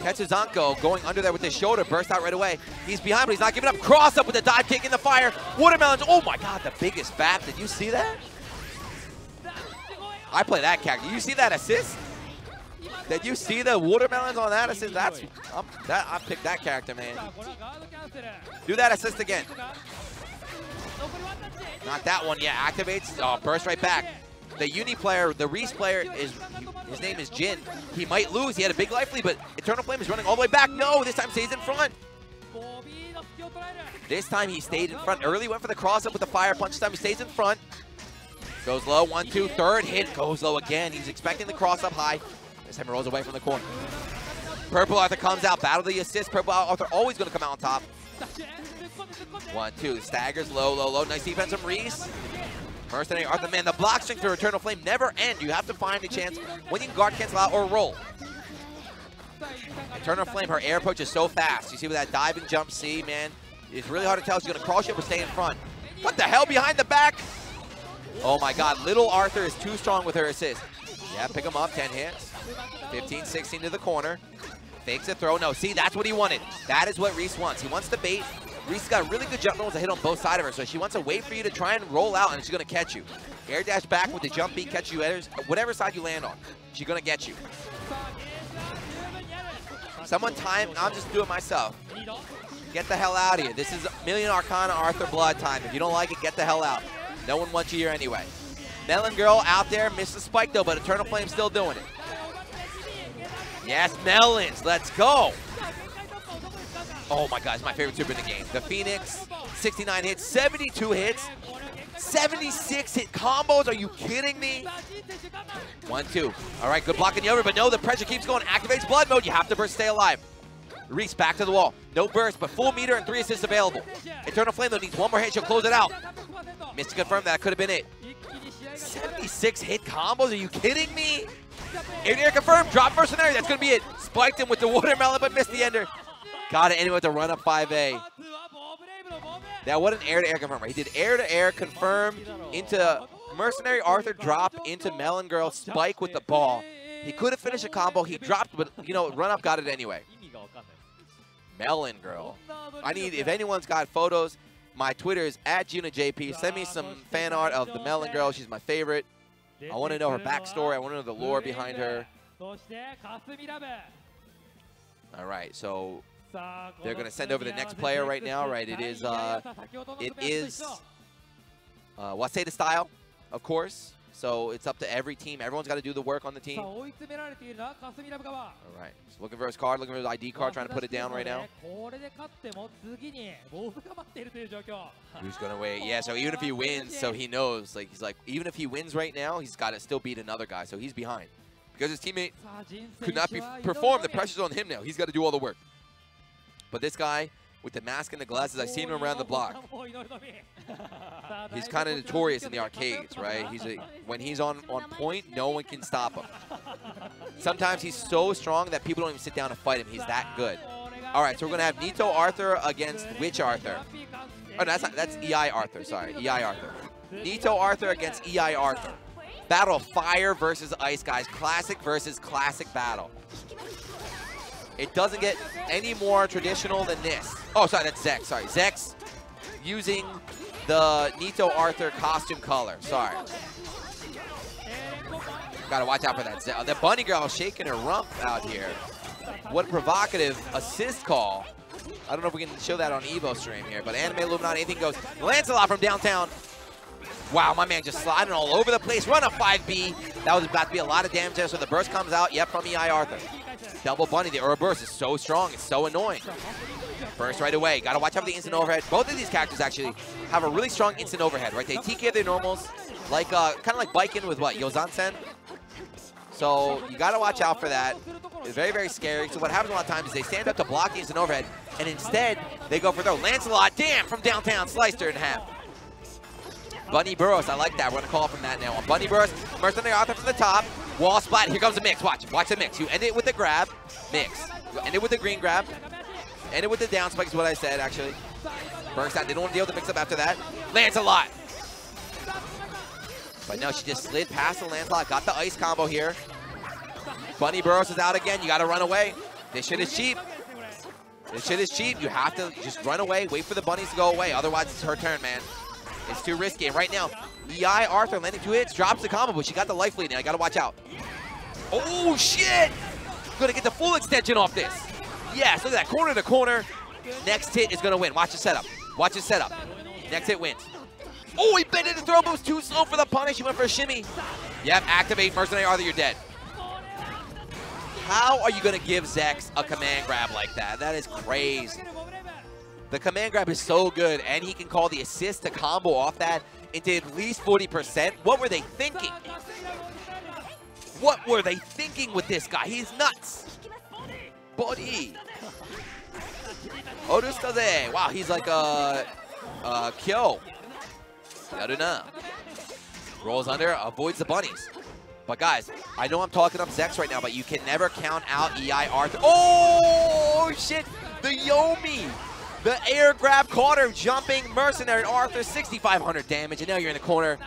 Tetsuzanko going under there with his shoulder, burst out right away. He's behind, but he's not giving up. Cross up with a dive kick in the fire. Watermelons. Oh my god, the biggest bat. Did you see that? I play that character. You see that assist? Did you see the watermelons on that assist? That's um, that I picked that character, man. Do that assist again. Not that one yet. Activates. Uh, oh, burst right back. The Uni player, the Reese player, is his name is Jin. He might lose. He had a big life lead, but Eternal Flame is running all the way back. No, this time stays in front. This time he stayed in front early, went for the cross up with the fire punch. This time he stays in front. Goes low, one, two, third hit, goes low again. He's expecting the cross up high. This time he rolls away from the corner. Purple Arthur comes out, battle the assist. Purple Arthur always going to come out on top. One, two, staggers, low, low, low. Nice defense from Reese. Mercenary Arthur, man, the block strength for Eternal Flame never end. You have to find a chance when you can guard cancel out or roll. Eternal Flame, her air approach is so fast. You see with that diving jump C, man, it's really hard to tell if she's going to cross you or stay in front. What the hell behind the back? Oh my god, little Arthur is too strong with her assist. Yeah, pick him up, 10 hits. 15, 16 to the corner. Fakes a throw. No, see, that's what he wanted. That is what Reese wants. He wants the bait. Reese got really good jump rolls to hit on both sides of her, so she wants to wait for you to try and roll out, and she's going to catch you. Air dash back with the jump beat, catch you whatever side you land on. She's going to get you. Someone time, I'm just doing myself. Get the hell out of here. This is Million Arcana Arthur Blood time. If you don't like it, get the hell out. No one wants you here anyway. Melon Girl out there, missed the spike though, but Eternal Flame still doing it. Yes, Melons, let's go. Oh my God, it's my favorite super in the game. The Phoenix, 69 hits, 72 hits, 76 hit combos. Are you kidding me? One, two. All right, good block in the over, but no, the pressure keeps going. Activates blood mode. You have to burst, stay alive. Reese back to the wall. No burst, but full meter and three assists available. Eternal Flame, though, needs one more hit. She'll close it out. Missed to confirm that could have been it. 76 hit combos? Are you kidding me? Air confirmed. Drop Mercenary. That's going to be it. Spiked him with the watermelon, but missed the ender. Got it anyway with the run up 5A. Now, what an air to air confirm. He did air to air confirm into Mercenary Arthur drop into Melon Girl, spike with the ball. He could have finished a combo. He dropped, but, you know, run up got it anyway. Melon Girl. I need, if anyone's got photos, my Twitter is at JP. Send me some fan art of the Melon Girl. She's my favorite. I want to know her backstory. I want to know the lore behind her. All right, so they're going to send over the next player right now, right? It is, uh, it is uh, Waseda style, of course. So it's up to every team. Everyone's got to do the work on the team. All right. So looking for his card, looking for his ID card, trying to put it down right now. Who's going to wait? Yeah, so even if he wins, so he knows. Like He's like, even if he wins right now, he's got to still beat another guy. So he's behind. Because his teammate could not be perform. The pressure's on him now. He's got to do all the work. But this guy, with the mask and the glasses, I've seen him around the block. he's kind of notorious in the arcades, right? He's a, when he's on, on point, no one can stop him. Sometimes he's so strong that people don't even sit down to fight him. He's that good. All right, so we're going to have Nito Arthur against Witch Arthur. Oh, no, that's not, that's EI Arthur, sorry, EI Arthur. Nito Arthur against EI Arthur. Battle Fire versus Ice, guys. Classic versus classic battle. It doesn't get any more traditional than this. Oh, sorry, that's Zex. Sorry, Zex using the Nito Arthur costume color. Sorry. Gotta watch out for that. Ze the bunny girl shaking her rump out here. What provocative assist call. I don't know if we can show that on Evo stream here, but Anime Illuminati, anything goes. Lancelot from downtown. Wow, my man just sliding all over the place. Run a 5B. That was about to be a lot of damage there, so the burst comes out. Yep, from EI Arthur. Double bunny. The Ura burst is so strong. It's so annoying. Burst right away. Got to watch out for the instant overhead. Both of these characters actually have a really strong instant overhead, right? They TK their normals, like uh, kind of like biking with what, Yozansen? So you got to watch out for that. It's very, very scary. So what happens a lot of times is they stand up to block the instant overhead, and instead they go for throw. Lancelot, damn, from downtown, sliced her in half. Bunny Burrows, I like that. We're to call from that now. On. Bunny Burrows, Mercenary Arthur from the top. Wall splat. Here comes a mix. Watch. Watch the mix. You end it with the grab. Mix. End it with the green grab. End it with the down spike is what I said, actually. Burns out. They don't want to deal with the mix-up after that. Lancelot. But no, she just slid past the Lancelot. Got the ice combo here. Bunny Burrows is out again. You got to run away. This shit is cheap. This shit is cheap. You have to just run away. Wait for the bunnies to go away. Otherwise, it's her turn, man. It's too risky. And right now, EI Arthur landing two hits, drops the combo, but she got the life lead, I got to watch out. Oh, shit! Gonna get the full extension off this. Yes, look at that, corner to corner. Next hit is gonna win. Watch the setup. Watch the setup. Next hit wins. Oh, he bent into throw, but was too slow for the punish. He went for a shimmy. Yep, activate Mercenary Arthur, you're dead. How are you gonna give Zex a command grab like that? That is crazy. The command grab is so good, and he can call the assist to combo off that into at least 40%. What were they thinking? What were they thinking with this guy? He's nuts. Body. Oh, Orustaze. Wow, he's like a, a Kyo. Yaruna. Rolls under, avoids the bunnies. But guys, I know I'm talking up Zex right now, but you can never count out EI Arthur. Oh, shit. The Yomi. The air grab caught her, jumping Mercenary Arthur, 6,500 damage, and now you're in the corner.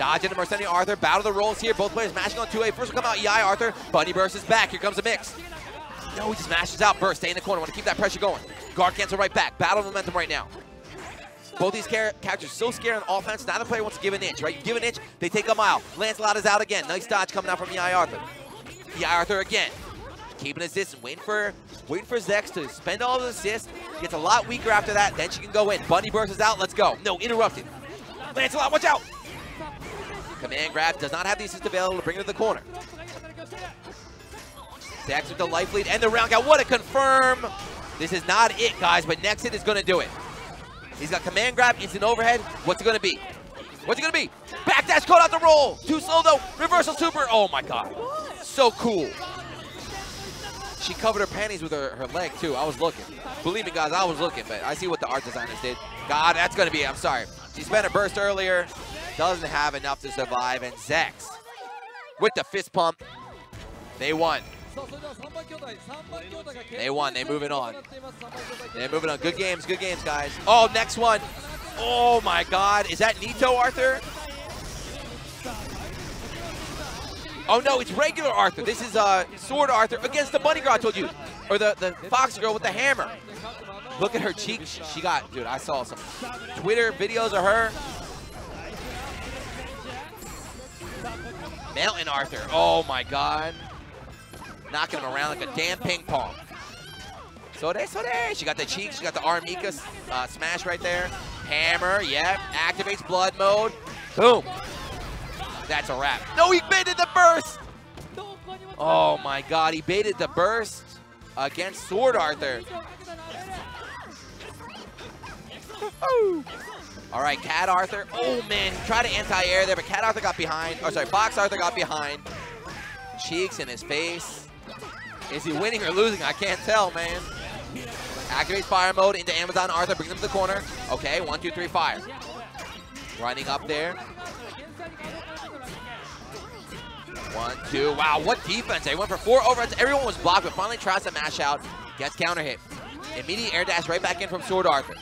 Dodge into Mercenary Arthur, battle the rolls here. Both players mashing on 2A. First will come out EI Arthur. Bunny Burst is back. Here comes a mix. No, he just mashes out. Burst, stay in the corner. Want to keep that pressure going. Guard cancel right back. Battle momentum right now. Both these characters so scared on offense. Neither player wants to give an inch, right? You give an inch, they take a mile. Lancelot is out again. Nice dodge coming out from EI Arthur. EI Arthur again keeping his distance, waiting for waiting for Zex to spend all the assists. Gets a lot weaker after that, then she can go in. Bunny burst is out, let's go. No, interrupted. Lancelot, watch out! Command grab, does not have the assist available to bring it to the corner. Zex with the life lead and the round count. What a confirm! This is not it, guys, but next hit is gonna do it. He's got command grab, instant overhead. What's it gonna be? What's it gonna be? Backdash caught out the roll. Too slow though. Reversal super. Oh my god. So cool. she covered her panties with her, her leg too. I was looking. Believe me, guys, I was looking, but I see what the art designers did. God, that's gonna be. I'm sorry. She spent a burst earlier. Doesn't have enough to survive, and Zex with the fist pump. They won. They won. They moving on. They're moving on. Good games. Good games, guys. Oh, next one. Oh my God. Is that Nito Arthur? Oh no, it's regular Arthur. This is uh, Sword Arthur against the bunny girl I told you. Or the, the fox girl with the hammer. Look at her cheeks. She got, dude, I saw some Twitter videos of her. Mountain Arthur. Oh my god. Knocking him around like a damn ping pong. So there, so there. She got the cheeks. She got the Armika uh, smash right there. Hammer, yep. Activates blood mode. Boom. That's a wrap. No, he baited the burst. Oh my god, he baited the burst against Sword Arthur. All right, Cat Arthur. Oh man, he tried to anti-air there, but Cat Arthur got behind. Oh, sorry, Fox Arthur got behind. Cheeks in his face. Is he winning or losing? I can't tell, man. Activates fire mode into Amazon Arthur, brings him to the corner. Okay, one, two, three, fire. Running up there. One, two. Wow, what defense. They went for four overheads. Everyone was blocked, but finally tries to mash out. Gets counter hit. Immediate air dash right back in from Sword Arthur.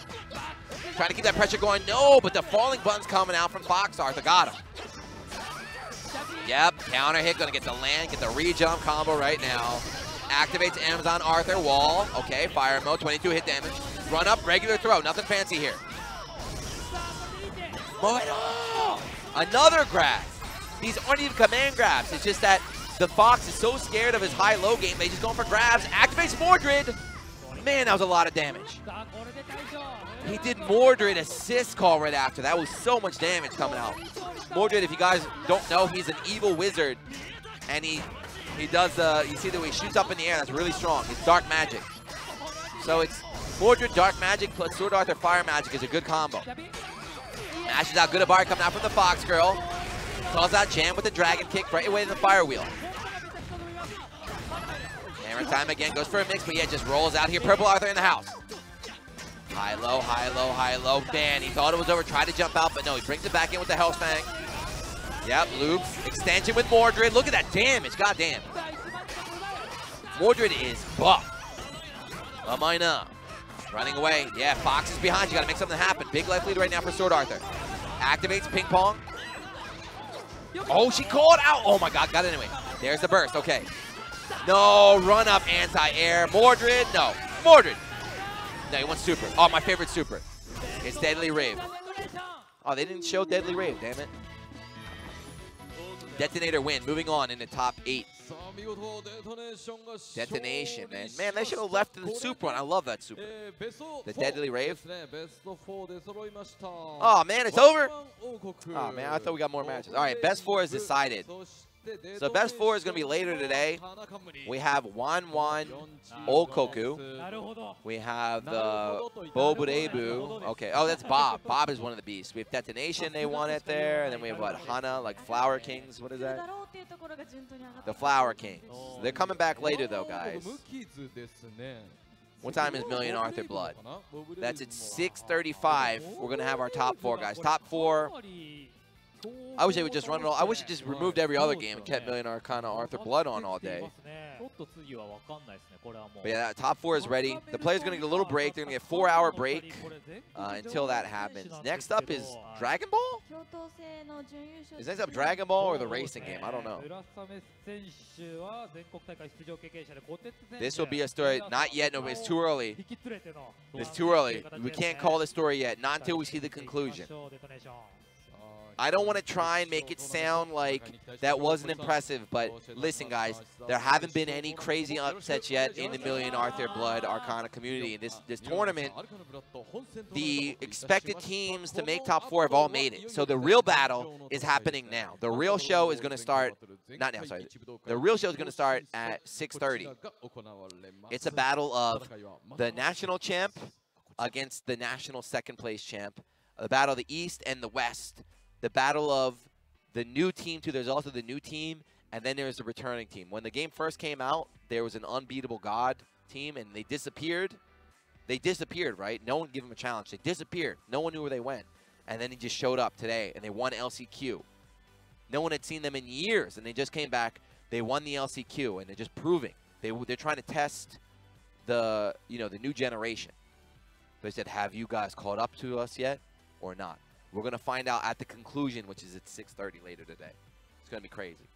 Trying to keep that pressure going. No, but the falling buttons coming out from Fox Arthur. Got him. Yep, counter hit. Gonna get the land, get the re-jump combo right now. Activates Amazon Arthur. Wall. Okay, fire mode. 22 hit damage. Run up, regular throw. Nothing fancy here. Another grab. These aren't even command grabs. It's just that the Fox is so scared of his high-low game, they just going for grabs. Activates Mordred. Man, that was a lot of damage. He did Mordred assist call right after. That was so much damage coming out. Mordred, if you guys don't know, he's an evil wizard. And he he does the, you see the way he shoots up in the air. That's really strong. It's dark magic. So it's Mordred, dark magic plus Sword Arthur fire magic is a good combo. Mashes out good bar coming out from the Fox Girl. Calls out Jam with the dragon kick right away to the fire wheel. Hammer time again, goes for a mix, but yeah, just rolls out here. Purple Arthur in the house. High, low, high, low, high, low. Man, he thought it was over, tried to jump out, but no, he brings it back in with the Hellfang. Yep, loops. Extension with Mordred. Look at that damage, goddamn. Mordred is buff. Amina. Running away. Yeah, Fox is behind. You got to make something happen. Big life lead right now for Sword Arthur. Activates ping pong. Oh, she called out. Oh my god, got it anyway. There's the burst, okay. No, run up anti-air. Mordred, no. Mordred. No, he wants super. Oh, my favorite super. It's Deadly Rave. Oh, they didn't show Deadly Rave, damn it. Detonator win, moving on in the top eight. Detonation, man. Man, they should have left the super one. I love that super. The Deadly Rave. Oh, man, it's over? Oh, man, I thought we got more matches. All right, best four is decided. So best four is going to be later today. We have Wan Wan Okoku. We have uh, the Boburebu. Okay. Oh, that's Bob. Bob is one of the beasts. We have Detonation. They won it there. And then we have what? Hana, like Flower Kings. What is that? The Flower Kings. They're coming back later, though, guys. What time is Million Arthur Blood? That's at 6.35. We're going to have our top four, guys. Top four. I wish they would just run it all. I wish it just removed every other game and kept Million Arcana Arthur Blood on all day. But yeah, top four is ready. The player's going to get a little break. They're going to get a four-hour break uh, until that happens. Next up is Dragon Ball? Is next up Dragon Ball or the racing game? I don't know. This will be a story. Not yet. No, it's too early. It's too early. We can't call the story yet. Not until we see the conclusion. I don't want to try and make it sound like that wasn't impressive, but listen, guys, there haven't been any crazy upsets yet in the Million Arthur Blood Arcana community. This, this tournament, the expected teams to make top four have all made it. So the real battle is happening now. The real show is going to start, not now, sorry. The real show is going to start at 6.30. It's a battle of the national champ against the national second place champ. The battle of the East and the West the battle of the new team too. There's also the new team and then there's the returning team. When the game first came out, there was an unbeatable God team, and they disappeared. They disappeared, right? No one gave them a challenge. They disappeared. No one knew where they went. And then he just showed up today, and they won LCQ. No one had seen them in years, and they just came back. They won the LCQ, and they're just proving. They, they're trying to test the, you know, the new generation. They said, have you guys caught up to us yet or not? We're going to find out at the conclusion, which is at 6.30 later today. It's going to be crazy.